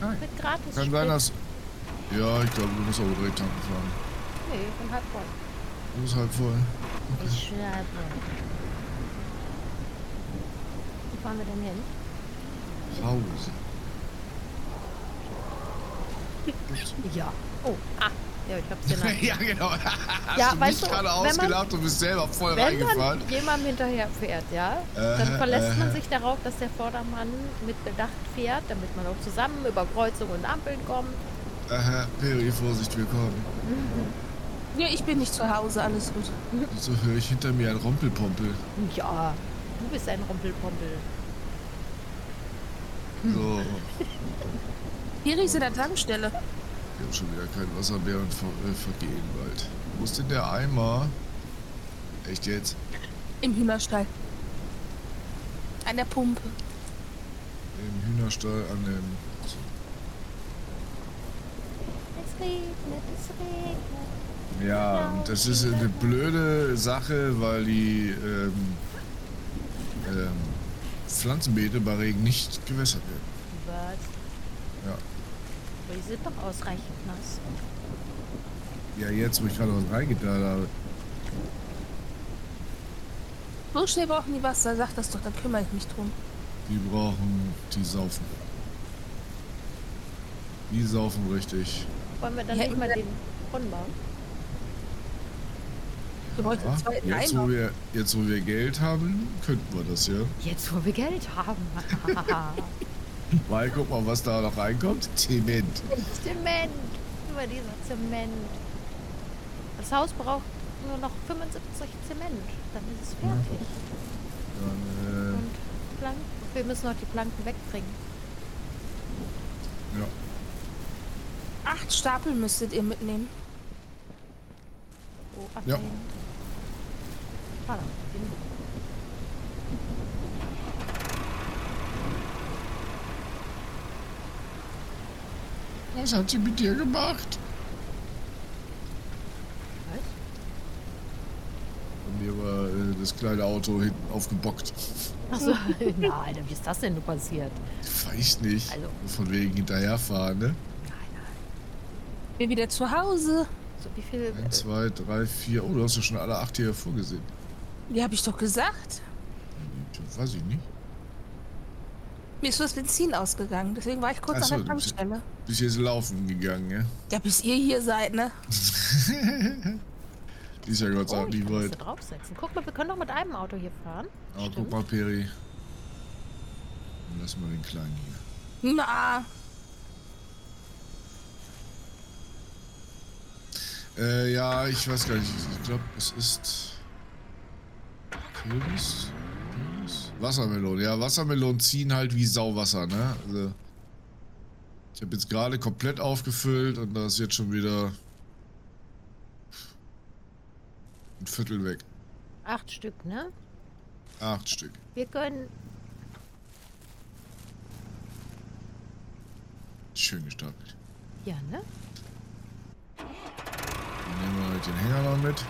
Nein. Mit gratis Kann sein, dass. Ja, ich glaube, du musst auch direkt tanken fahren. Nee, ich bin halb voll. Du bist halt voll. Ich bin halb voll. Wo fahren wir denn hin? Pause. Ja. Oh, ah. Ja, ich hab's [LAUGHS] genannt. ja, genau. Hast Ja, du weißt mich du, gerade wenn man- ausgelacht und bist selber voll Wenn reingefahren. man jemandem hinterher fährt, ja, Äh, dann verlässt man äh. sich darauf, dass der Vordermann mit Bedacht fährt, damit man auch zusammen über Kreuzungen und Ampeln kommt. Aha, Peri, Vorsicht, wir kommen. Ja, ich bin nicht zu Hause, alles gut. So höre ich hinter mir ein Rompelpompel. Ja, du bist ein Rumpelpumpel. So, [LAUGHS] Hier ist in der Tankstelle. wir haben schon wieder kein Wasser mehr und ver äh, vergehen bald. Wo ist denn der Eimer? Echt jetzt? Im Hühnerstall. An der Pumpe. Im Hühnerstall an dem. Es regnet, es regnet. Ja, und das ist eine blöde Sache, weil die ähm, ähm, Pflanzenbeete bei Regen nicht gewässert werden. Was? Ja. Aber die sind doch ausreichend nass. Ja, jetzt, wo ich gerade was reingetan habe. So schnell brauchen die Wasser, sag das doch, dann kümmere ich mich drum. Die brauchen, die saufen. Die saufen richtig. Wollen wir dann Ja, nicht mal den Brunnen bauen? Du bräuchtest Ja, zwei jetzt, wo wir, jetzt, wo wir Geld haben, könnten wir das ja. Jetzt, wo wir Geld haben. [LAUGHS] Weil, guck mal, was da noch reinkommt. Zement. Zement. Über dieser Zement. Das Haus braucht nur noch 75 Zement. Dann ist es fertig. Dann, Und Planken. Wir müssen noch die Planken wegbringen. äh, ja. Acht Stapel müsstet ihr mitnehmen. Wo Ja. Den- Was hat sie mit dir gemacht? Was? Mir war äh, das kleine Auto hinten aufgebockt. Achso, [LAUGHS] nein, wie ist das denn nur passiert? Weiß nicht. Also. Von wegen hinterherfahren, ne? Nein, nein. Bin wieder zu Hause. So, wie viel. Eins, zwei, drei, vier. Oh, du hast ja schon alle acht hier vorgesehen. Ja, habe ich doch gesagt. Weiß ich nicht. Mir ist das Benzin ausgegangen, deswegen war ich kurz Ach so, an der du bist- Tankstelle. Bist jetzt laufen gegangen, ja? Ja, bis ihr hier seid, ne? Die [LAUGHS] ist ja Gott sei Oh, Dank ich nicht das weit. draufsetzen. Guck mal, wir können doch mit einem Auto hier fahren. Stimmt. guck mal, Peri. Dann lassen wir den Kleinen hier. Na, Äh, ja, ich weiß gar nicht. Ich glaube, es ist. Kürbis? Kürbis? Wassermelone. Ja, Wassermelonen ziehen halt wie Sauwasser, ne? Also, ich habe jetzt gerade komplett aufgefüllt und da ist jetzt schon wieder ein Viertel weg. Acht Stück, ne? Acht Stück. Wir können. Schön gestapelt. Ja, ne? Dann nehmen wir halt den Hänger noch mit.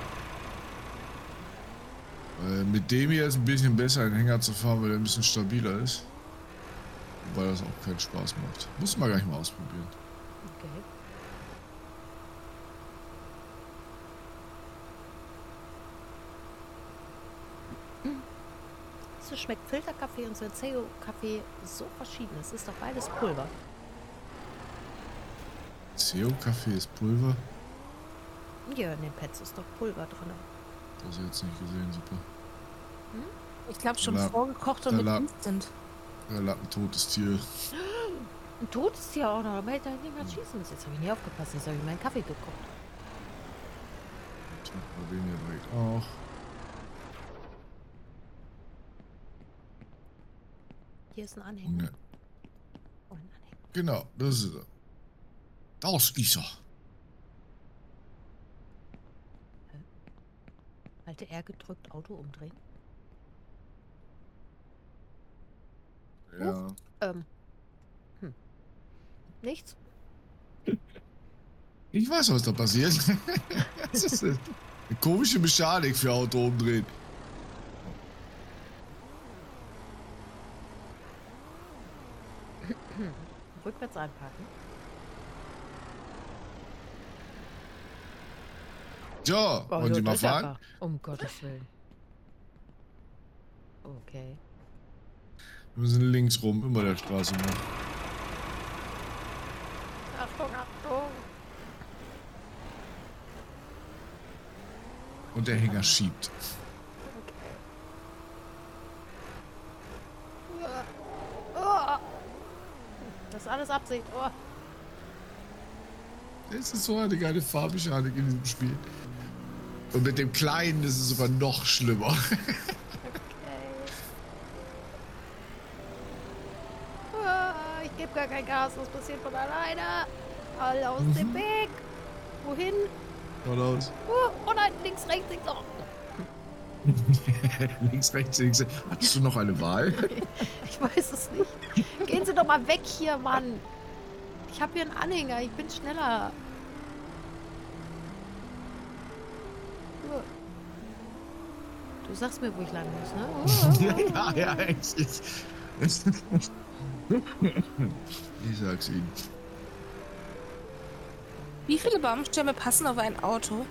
Äh, mit dem hier ist ein bisschen besser, den Hänger zu fahren, weil der ein bisschen stabiler ist. Wobei das auch keinen Spaß macht. Muss man gleich mal ausprobieren. Okay. So schmeckt Filterkaffee und Senseo-Kaffee so verschieden. Es ist doch beides Pulver. CO-Kaffee ist Pulver. Ja, in den Pads ist doch Pulver drin. Das habe ich jetzt nicht gesehen, super. Ich glaube schon La- vorgekocht und mit La- Instant. Ja, Lattentotes Tier. Ein totes Tier auch noch, damit er nicht mehr schießen muss. Jetzt habe ich nie aufgepasst, jetzt habe ich meinen Kaffee gekocht. Tja, bei dem hier direkt auch. Hier ist ein Anhänger. Ne, Oh, ein Anhänger. genau, das ist er. Das ist er. Halte R gedrückt, Auto umdrehen. Ja. Ähm. Hm. Nichts? Ich weiß, was da passiert. [LAUGHS] das ist eine komische Mechanik für Auto umdrehen. Rückwärts einparken. Ja, wollen ja, Sie mal fahren? Um Gottes Willen. Okay. Wir sind links rum, immer der Straße nach. Achtung, Achtung! Und der Hänger schiebt. Oh. Das ist alles Absicht. Oh. Es ist so eine geile Fahrmechanik in diesem Spiel. Und mit dem Kleinen ist es sogar noch schlimmer. [LAUGHS] Ah, Ich gebe gar kein Gas, das passiert von alleine. Alle aus Mhm. dem Weg. Wohin? Geradeaus. Oh, oh nein, links, rechts, links. Oh. [LAUGHS] links, rechts, links. Hattest du noch eine Wahl? [LAUGHS] Ich weiß es nicht. Gehen Sie doch mal weg hier, Mann. Ich habe hier einen Anhänger, ich bin schneller. Du sagst mir, wo ich lang muss, ne? [LAUGHS] ja, ja, echt. Ich sag's Ihnen. Wie viele Baumstämme passen auf ein Auto?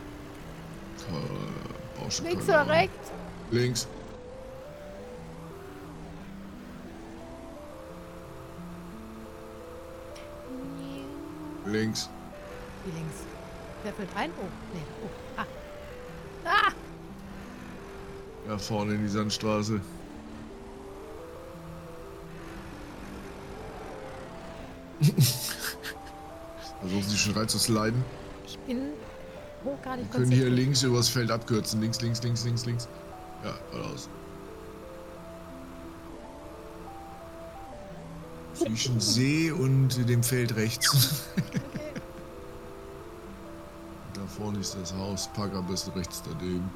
Äh, Links oder rechts? Links. Links. Wie links? Wer fällt ein? Oh, nee. Oh. Ah. Ah! Da vorne in die Sandstraße. Versuchen [LAUGHS] Sie schon rein zu sliden. Ich bin hoch gar Wir können hier links übers Feld abkürzen. Links, links, links, links, links. Ja, geradeaus. Zwischen [LAUGHS] See und dem Feld rechts. [LAUGHS] da vorne ist das Haus. Park am besten rechts daneben.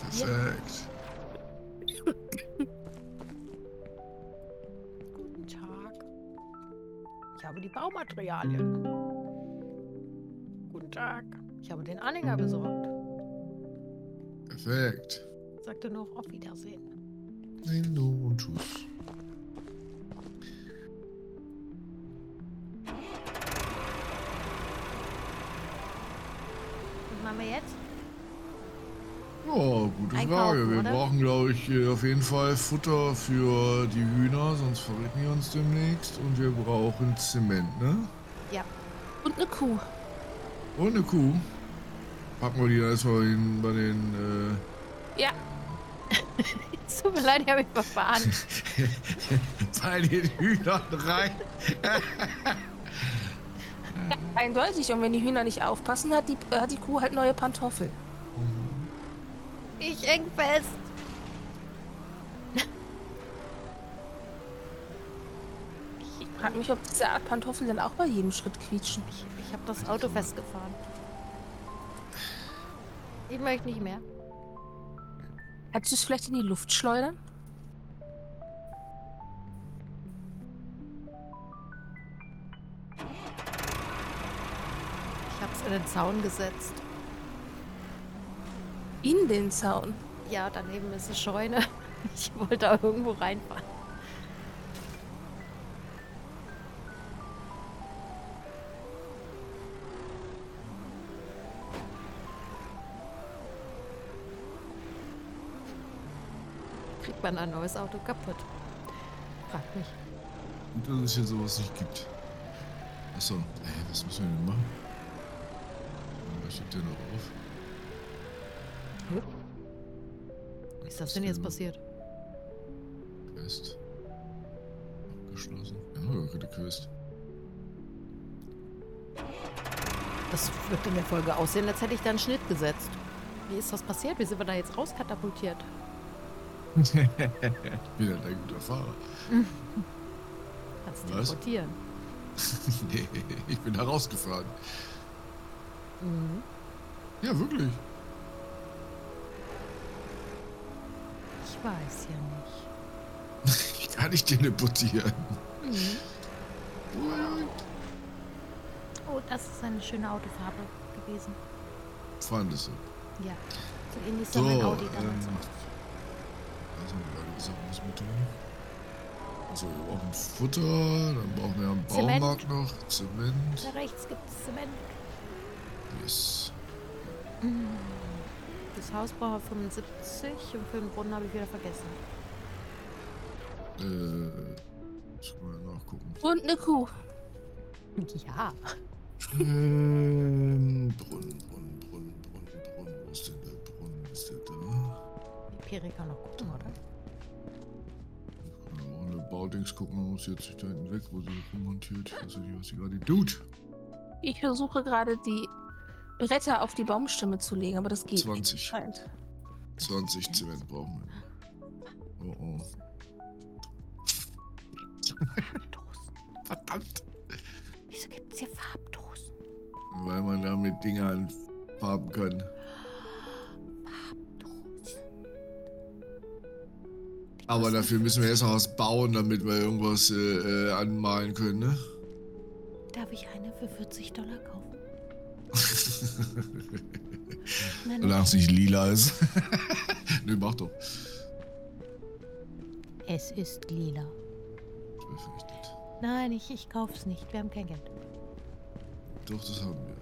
Perfekt. Die Baumaterialien. Guten Tag. Ich habe den Anhänger besorgt. Perfekt. Sagte noch auf Wiedersehen. Hallo und tschüss. Gute Einkaufen, Frage. Wir oder? brauchen, glaube ich, äh, auf jeden Fall Futter für die Hühner, sonst verrecken die uns demnächst. Und wir brauchen Zement, ne? Ja. Und eine Kuh. Und eine Kuh. Packen wir die da erstmal in, bei den, Ja, Es [LAUGHS] tut mir leid, ich habe mich verfahren. äh, [LAUGHS] bei den Hühnern rein. [LAUGHS] Eindeutig. Und wenn die Hühner nicht aufpassen, hat die, äh, hat die Kuh halt neue Pantoffeln. Ich häng fest. Ich frag mich, ob diese Art Pantoffel dann auch bei jedem Schritt quietschen. Ich, ich habe das Auto festgefahren. Ich möchte nicht mehr. Hättest du es vielleicht in die Luft schleudern? Ich habe es in den Zaun gesetzt. In den Zaun. Ja, daneben ist eine Scheune. [LAUGHS] Ich wollte da irgendwo reinfahren. Kriegt man ein neues Auto kaputt? Frag mich. Und dass es hier sowas nicht gibt. Achso, ey, was müssen wir denn machen? Was steht denn noch auf? Was ist das denn jetzt passiert? Quest. Abgeschlossen. Ja, gar keine Quest. Das wird in der Folge aussehen, als hätte ich da einen Schnitt gesetzt. Wie ist das passiert? Wie sind wir da jetzt rauskatapultiert? Ich bin halt ein guter Fahrer. [LAUGHS] Kannst Was? teleportieren. [LAUGHS] nee, ich bin da rausgefahren. Mhm. Ja, wirklich. Ich weiß ja nicht. [LAUGHS] Ich kann nicht teleportieren. Oh, das ist eine schöne Autofarbe gewesen. Fandest du? Ja. So ähnlich sah So, mein Audi damals ähm, aus. Wir gerade gesagt, was wir tun? Also, wir brauchen Futter, dann brauchen wir am. Baumarkt noch Zement. Da rechts gibt es Zement. Yes. Das Haus braucht 75 und für den Brunnen habe ich wieder vergessen. Äh, muss mal nachgucken. Und eine Kuh. Ja. Ähm, Brunnen, Brunnen, Brunnen, Brunnen, Brunnen. Wo ist denn der Brunnen? Ist der da? Piri kann noch gucken, oder? Ja, auch eine Baudings gucken, man muss jetzt nicht da hinten weg, wo sie rummontiert. Ich weiß nicht, was sie gerade tut. Ich versuche gerade die Bretter auf die Baumstämme zu legen, aber das geht 20. nicht. Scheint. 20 Zement brauchen wir. Oh oh. Farbdosen. Verdammt! Wieso gibt es hier Farbdosen? Weil man damit Dinger farben kann. Farbdosen. Aber dafür müssen wir erst noch was bauen, damit wir irgendwas äh, äh, anmalen können, ne? Darf ich eine für 40 Dollar kaufen? Solange es nicht lila ist. [LAUGHS] Nö, mach doch. es ist lila. Nicht. Nein, ich, ich kauf's nicht. Wir haben kein Geld. Doch, das haben wir.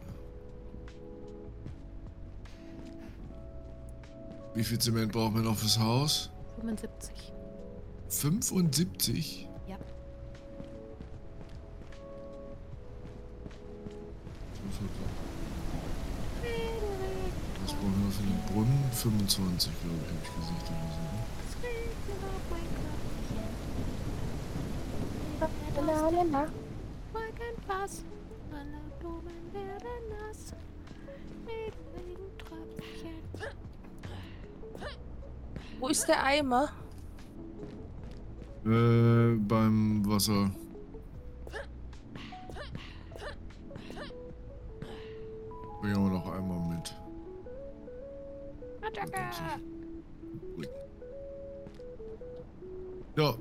Wie viel Zement brauchen wir noch fürs Haus? 75. 75? Brunnen? 25, glaube ich, habe ich gesagt. Oder so. Alle Blumen werden nass. Mit. Wo ist der Eimer? Äh, beim Wasser. Bringen wir noch einmal mit. Ui. Ja,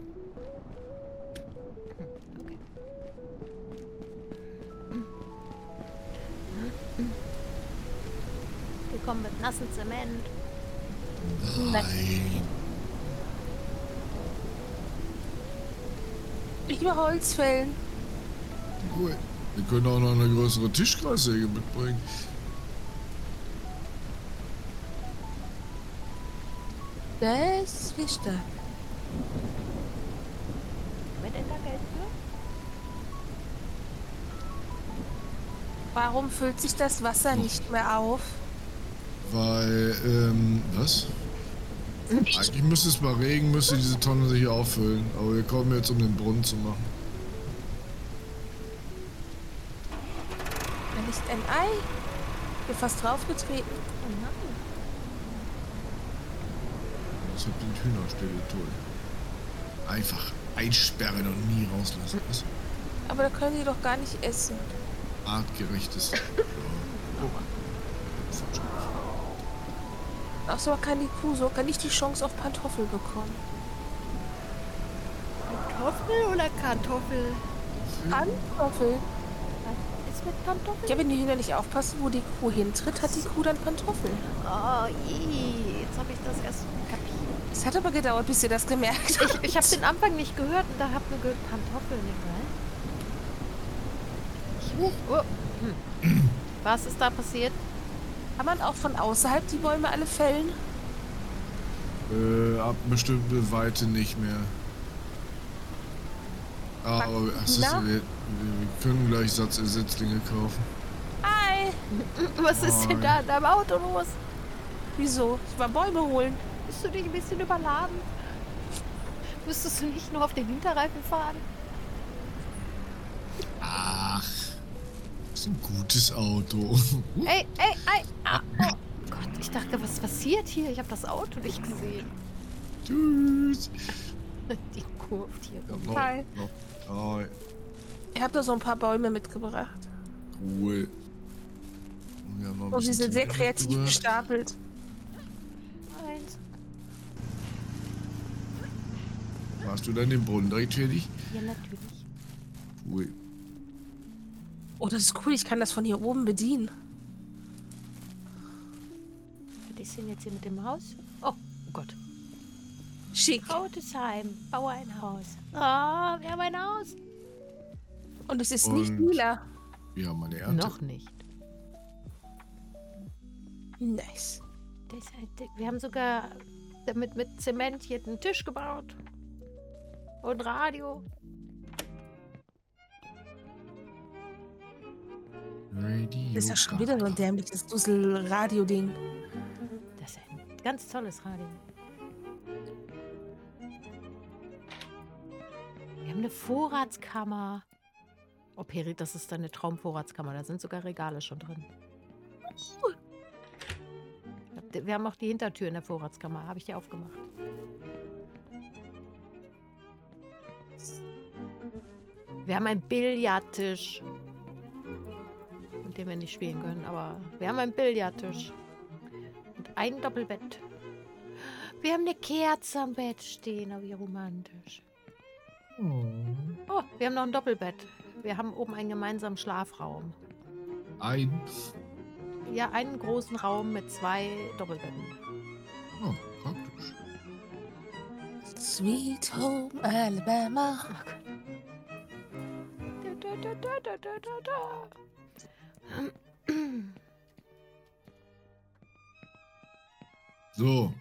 Okay. Wir kommen mit nassen Zement. nein. Ich will Holz fällen. Cool. Wir können auch noch eine größere Tischkreissäge mitbringen. Das ist da. Da Geld für? Warum füllt sich das Wasser nicht mehr auf? Weil, ähm, was? Eigentlich müsste es bei Regen, müsste diese Tonne sich auffüllen. Aber wir kommen jetzt, um den Brunnen zu machen. nicht ein Ei. Bin fast draufgetreten. Oh nein. Das hat den Hühnerstelle toll. Einfach einsperren und nie rauslassen. Ist Aber da können die doch gar nicht essen. artgerechtes. [LAUGHS] Oh. Ach so, kann die Kuh so, kann nicht die Chance auf Pantoffel bekommen. Kartoffel oder Kartoffel? Pantoffel? Was ist mit Pantoffel? Ja, wenn die Hühner nicht aufpassen, wo die Kuh hintritt, hat die Kuh dann Pantoffel. Oh, ih, jetzt habe ich das erst kapiert. Es hat aber gedauert, bis ihr das gemerkt habt. Ich, ich habe den Anfang nicht gehört und da habe nur gehört Pantoffel, nicht wahr? Ich, oh. hm. Was ist da passiert? Kann man auch von außerhalb die Bäume alle fällen? Äh, ab bestimmte Weite nicht mehr. Ah, aber du, wir, wir können gleich Satzersetzlinge kaufen. Hi! [LAUGHS] Was ist denn da in deinem Auto los? Wieso? Ich war Bäume holen. Bist du nicht ein bisschen überladen? Müsstest du nicht nur auf den Hinterreifen fahren? Ach, das ist ein gutes Auto. Ey, ey, ey! Ah, oh Gott, ich dachte, was passiert hier? Ich habe das Auto nicht gesehen. Tschüss. Die kurft hier. Ja, noch, Hi. noch drei. Ich habe da so ein paar Bäume mitgebracht. Cool. Und sie bisschen sind sehr kreativ gestapelt. Eins. Warst du dann den Brunnen direkt fertig? Ja, natürlich. Cool. Oh, das ist cool. Ich kann das von hier oben bedienen. Was ist denn jetzt hier mit dem Haus? Oh, oh Gott. Schick. Trautesheim, baue ein Haus. Ah, wir haben ein Haus. Und es ist nicht Und- lila. Wir haben eine Ernte. Noch nicht. Nice. Das ist halt dick. Wir haben sogar damit mit Zement hier einen Tisch gebaut. Und Radio. Radio Das ist ja schon wieder so ein dämliches Dussel-Radio-Ding. Das ist ein ganz tolles Radio. Wir haben eine Vorratskammer. Oh, Peri, das ist deine Traumvorratskammer. Da sind sogar Regale schon drin. Wir haben auch die Hintertür in der Vorratskammer. Habe ich dir aufgemacht. Wir haben einen Billardtisch. Mit dem wir nicht spielen können, aber wir haben einen Billardtisch. Und ein Doppelbett. Wir haben eine Kerze am Bett stehen. Oh, wie romantisch. Oh, wir haben noch ein Doppelbett. Wir haben oben einen gemeinsamen Schlafraum. Ein. Ja, einen großen Raum mit zwei Doppelbetten. Oh, praktisch. Sweet Home Alabama. Da, da, da, da, da, da, da. So,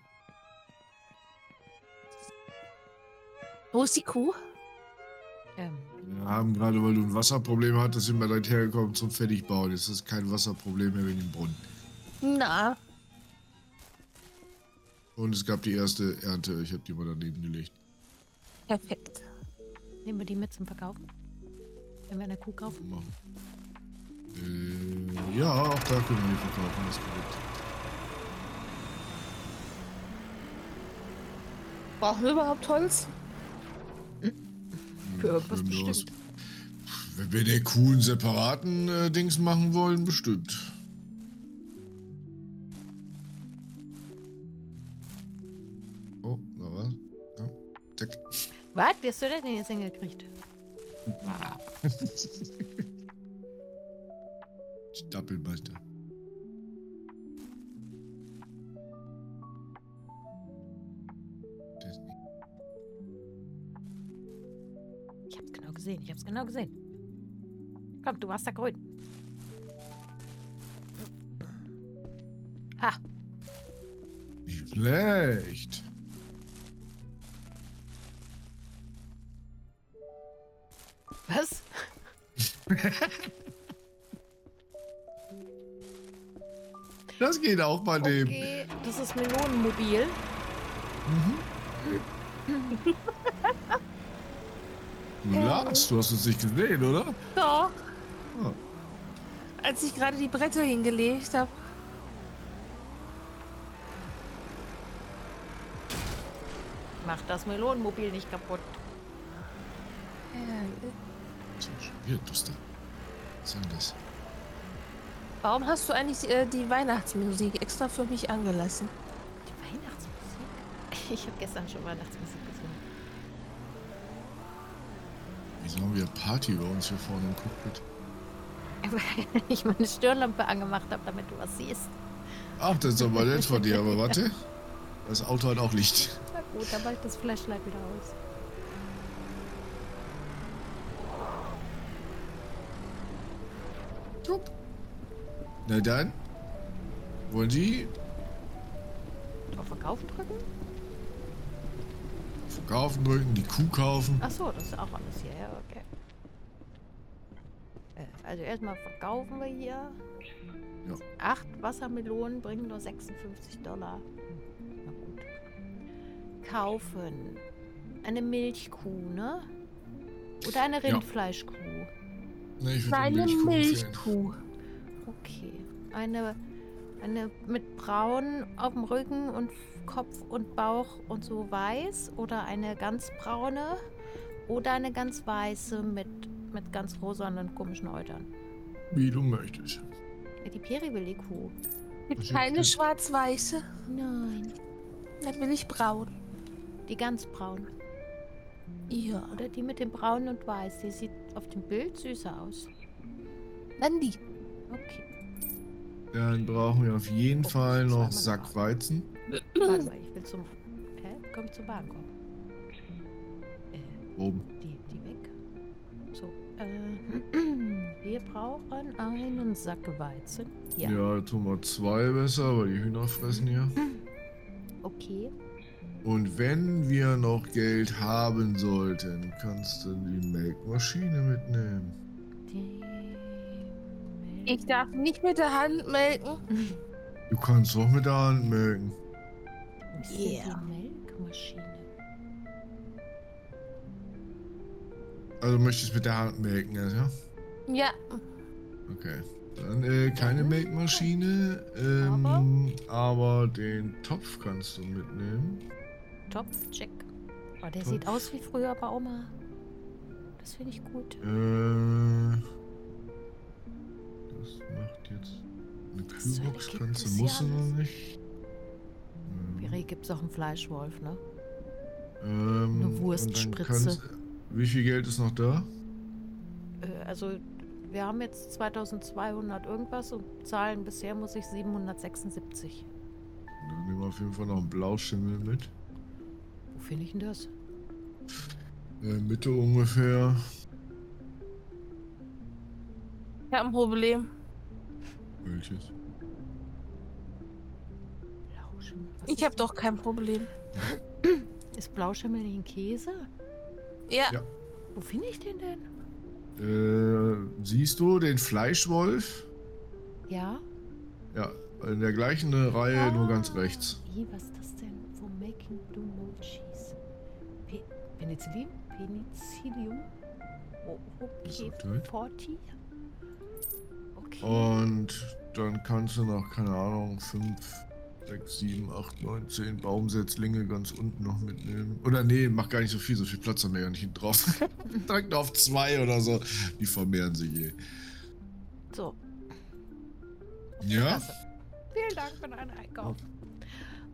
Wo ist die Kuh? Ähm, wir haben gerade, weil du ein Wasserproblem hattest, sind wir direkt hergekommen zum Fertigbauen. Jetzt ist kein Wasserproblem mehr wegen dem Brunnen. Na, Und es gab die erste Ernte. Ich habe die mal daneben gelegt. perfekt. nehmen wir die mit zum Verkaufen? Wenn wir eine Kuh kaufen? Machen. Äh, ja, auch da können wir die verkaufen. Das ist korrekt. Brauchen wir überhaupt Holz? Für irgendwas Wenn wir bestimmt. Wenn wir der Kuh einen separaten äh, Dings machen wollen, bestimmt. Oh, na was? Ja, zack. Was? Wie hast du das denn jetzt hingekriegt? [LAUGHS] Stapelmeister. Ich hab's genau gesehen. Ich hab's genau gesehen. Komm, du warst da grün. Ha, Nicht schlecht. [LAUGHS] Das geht auch bei dem. Okay, das ist Melonenmobil. Du lachst, du hast es nicht gesehen, oder? Doch. Ja. als ich gerade die Bretter hingelegt habe. Mach das Melonenmobil nicht kaputt. Wieder Duster. Was ist denn das? Warum hast du eigentlich äh, die Weihnachtsmusik extra für mich angelassen? Die Weihnachtsmusik? [LAUGHS] Ich habe gestern schon Weihnachtsmusik gesungen. Wieso haben wir Party bei uns hier vorne im Cockpit? [LAUGHS] Weil ich meine Stirnlampe angemacht habe, damit du was siehst. Ach, das ist aber nett von dir, aber [LAUGHS] warte. Das Auto hat auch Licht. Na gut, dann mache ich das Flashlight wieder aus. Na dann. Wollen Sie Auf Verkauf drücken? verkaufen drücken, die Kuh kaufen? Ach so, das ist auch alles hier. Ja, okay. Äh, Also erstmal verkaufen wir hier. Ja. Acht Wassermelonen bringen nur 56 Dollar. Na gut. Kaufen. Eine Milchkuh, ne? Oder eine Ja. Rindfleischkuh. Ne, ich würd die Eine Milchkuh. Milchkuh. Okay. Eine, eine mit braun auf dem Rücken und Kopf und Bauch und so weiß. Oder eine ganz braune. Oder eine ganz weiße mit, mit ganz rosanen komischen Eutern. Wie du möchtest. Ja, die. Gibt Was keine schwarz-weiße. Nein. Dann will ich braun. Die ganz braun. Ja. Oder die mit dem braun und weiß. Die sieht auf dem Bild süßer aus. Dann die. Okay. Dann brauchen wir auf jeden Oh, Fall noch Sack Weizen. Warte mal, ich will zum. Hä? Komm zur Bahn kommen. Äh, Oben. die, die weg. So. Äh, [CLEARS THROAT] wir brauchen einen Sack Weizen. Ja. Ja, tun wir zwei besser, weil die Hühner fressen hier. [CLEARS THROAT] Okay. Und wenn wir noch Geld haben sollten, kannst du die Melkmaschine mitnehmen. Die Ich darf nicht mit der Hand melken. Du kannst auch mit der Hand melken. Denn Yeah. die Melkmaschine? Also möchtest du mit der Hand melken, ja? Ja. Okay. Dann äh, keine Melkmaschine, ähm, aber den Topf kannst du mitnehmen. Topf, check. Oh, der Topf. sieht aus wie früher bei Oma. Das finde ich gut. Äh, das macht jetzt eine Was zur Hölle Kühlbox gibt kannst du, es musst du hier noch nicht. Wie gibt es auch einen Fleischwolf, ne? Ähm, Eine Wurstspritze. Wie viel Geld ist noch da? Äh, also, wir haben jetzt 2200 irgendwas und zahlen bisher muss ich 776. Dann nehmen wir auf jeden Fall noch einen Blauschimmel mit. Wo finde ich denn das? Äh, Mitte ungefähr. Ich habe ein Problem. Welches? Ich habe doch kein Problem. [CLEARS THROAT] ist Blauschimmel nicht ein Käse? Ja. Ja. Wo finde ich den denn? Äh, siehst du den Fleischwolf? Ja? Ja, in der gleichen Reihe, nur ganz rechts. Wie, was ist das denn? For making mold cheese. Pe Penicillin? Penicillium? Oh, okay, Ist okay. 40. Okay. Und dann kannst du noch, keine Ahnung, 5, 6, 7, 8, 9, 10 Baumsetzlinge ganz unten noch mitnehmen. Oder nee, mach gar nicht so viel, so viel Platz haben wir ja nicht hinten drauf. [LAUGHS] Direkt auf zwei oder so. Die vermehren sich eh. So, Ja? vielen Dank für deinen Einkauf.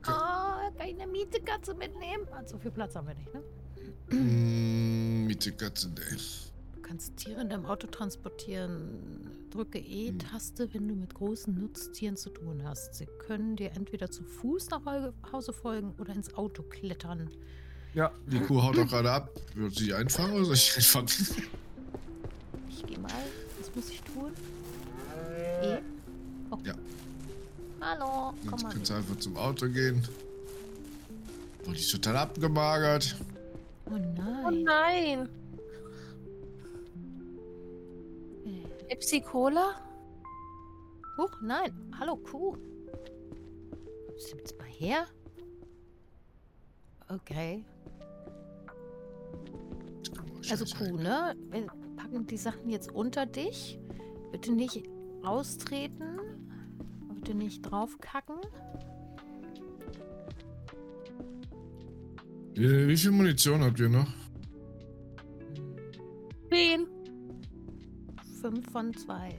Ah, kann ich eine Mietekatze mitnehmen? Ah, so viel Platz haben wir nicht, ne? Mm, Mitte Katze, ey. Du kannst Tiere in deinem Auto transportieren. Drücke Hm. E-Taste, wenn du mit großen Nutztieren zu tun hast. Sie können dir entweder zu Fuß nach Hau- Hause folgen oder ins Auto klettern. Ja, die Kuh haut doch gerade ab. Wird sie einfangen oder soll ich einfangen? [LAUGHS] Ich gehe mal. Was muss ich tun? E? Oh. Ja. Hallo, komm Jetzt mal. kannst du einfach zum Auto gehen. Die ist total abgemagert. Oh Oh nein. Pepsi Cola? Huch, nein. Hallo, Kuh. Jetzt mal her? Okay. Also. Kuh, ne? Wir packen die Sachen jetzt unter dich. Bitte nicht austreten. Bitte nicht draufkacken. Äh, wie viel Munition habt ihr noch? Von zwei.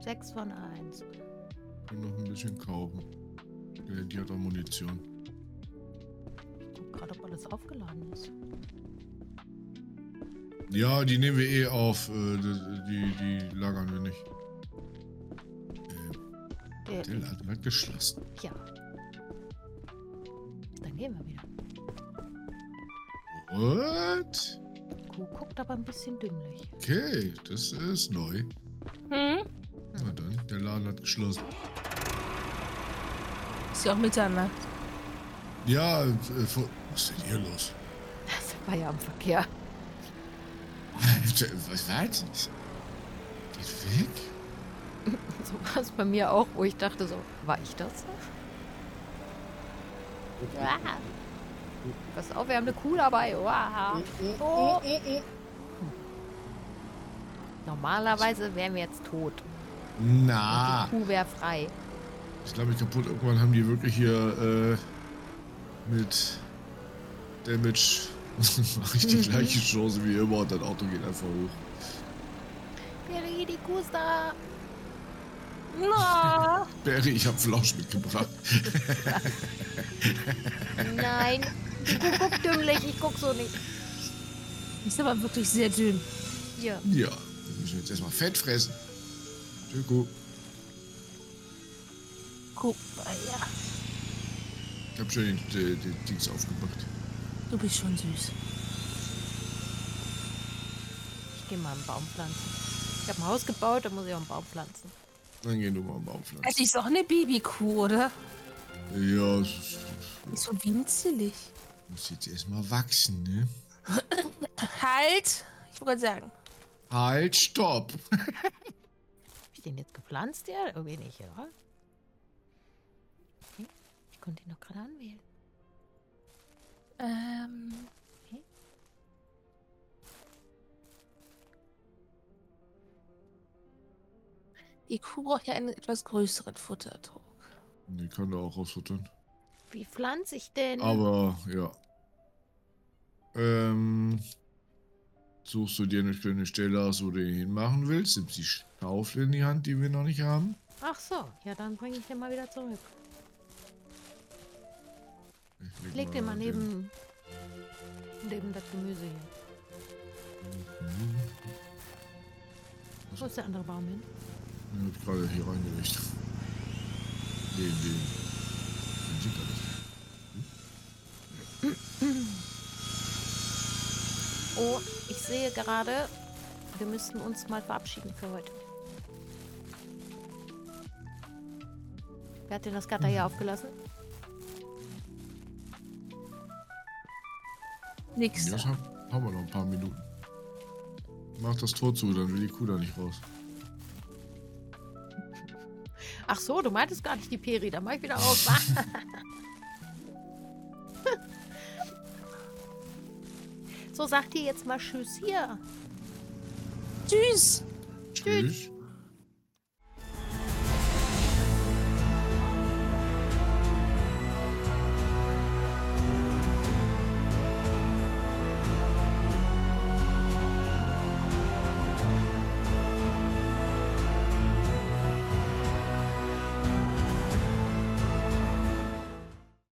Sechs von eins. Ich kann noch ein bisschen kaufen. Äh, die hat auch Munition. Guck gerade, ob alles aufgeladen ist. Ja, die nehmen wir eh auf. Äh, die, die lagern wir nicht. Der, Der Laden wird geschlossen. ja. Dann gehen wir wieder. What? Kuh guckt aber ein bisschen dümmlich. Okay, das ist neu. Hm? Na dann, der Laden hat geschlossen. Ist ja auch Mitternacht. Ja, äh, vor- was ist denn hier los? Das war ja am Verkehr. [LAUGHS] Was, was? Geht weg? [LAUGHS] So war es bei mir auch, wo ich dachte so, war ich das? Ah. Pass auf, wir haben eine Kuh dabei. Wow. Oh. Normalerweise wären wir jetzt tot. Na, Die Kuh wäre frei. ich glaube, ich kaputt. Irgendwann haben die wirklich hier äh, mit Damage mache [LAUGHS] ich die gleiche Chance wie immer und das Auto geht einfach hoch. Perry, die Kuh ist da. [LAUGHS] Na, Barry, ich habe Flausch mitgebracht. [LAUGHS] Nein, die Kuh guckt dümmlich. Ich guck so nicht. ist aber wirklich sehr dünn. Hier. Ja, wir müssen jetzt erstmal Fett fressen. Tschüss. Guck mal, ja. Ich habe schon den, den, den Dings aufgemacht. Du bist schon süß. Ich gehe mal einen Baum pflanzen. Ich habe ein Haus gebaut, da muss ich auch einen Baum pflanzen. Dann gehen du mal am Baum pflanzen. Es ist doch eine Babykuh, oder? Ja, es ist- Die ist so winzelig. Muss jetzt erstmal wachsen, ne? Halt! Ich wollte sagen. Halt, stopp! Hab ich den jetzt gepflanzt? Ja, irgendwie nicht, oder? Okay. Ich konnte ihn doch gerade anwählen. Ähm. Die Kuh braucht ja einen etwas größeren Futtertrog. Die kann da auch rausfuttern. Wie pflanze ich denn? Aber, ja. Ähm. Suchst du dir eine schöne Stelle aus, wo du ihn hinmachen willst? Nimmst die Schaufel in die Hand, die wir noch nicht haben? Ach so, ja, dann bringe ich den mal wieder zurück. Ich Leg den mal neben, neben das Gemüse hier. Wo ist der andere Baum hin? Den hab ich gerade hier reingelegt. Den, den. Den sieht er nicht. Oh, ich sehe gerade, wir müssten uns mal verabschieden für heute. Wer hat denn das Gatter hier aufgelassen? Nix. Ja, das haben, haben wir noch ein paar Minuten. Mach das Tor zu, dann will die Kuh da nicht raus. Ach so, du meintest gar nicht die Peri, dann mach ich wieder auf. [LAUGHS] so, sagt ihr jetzt mal Tschüss hier. Tschüss! Tschüss.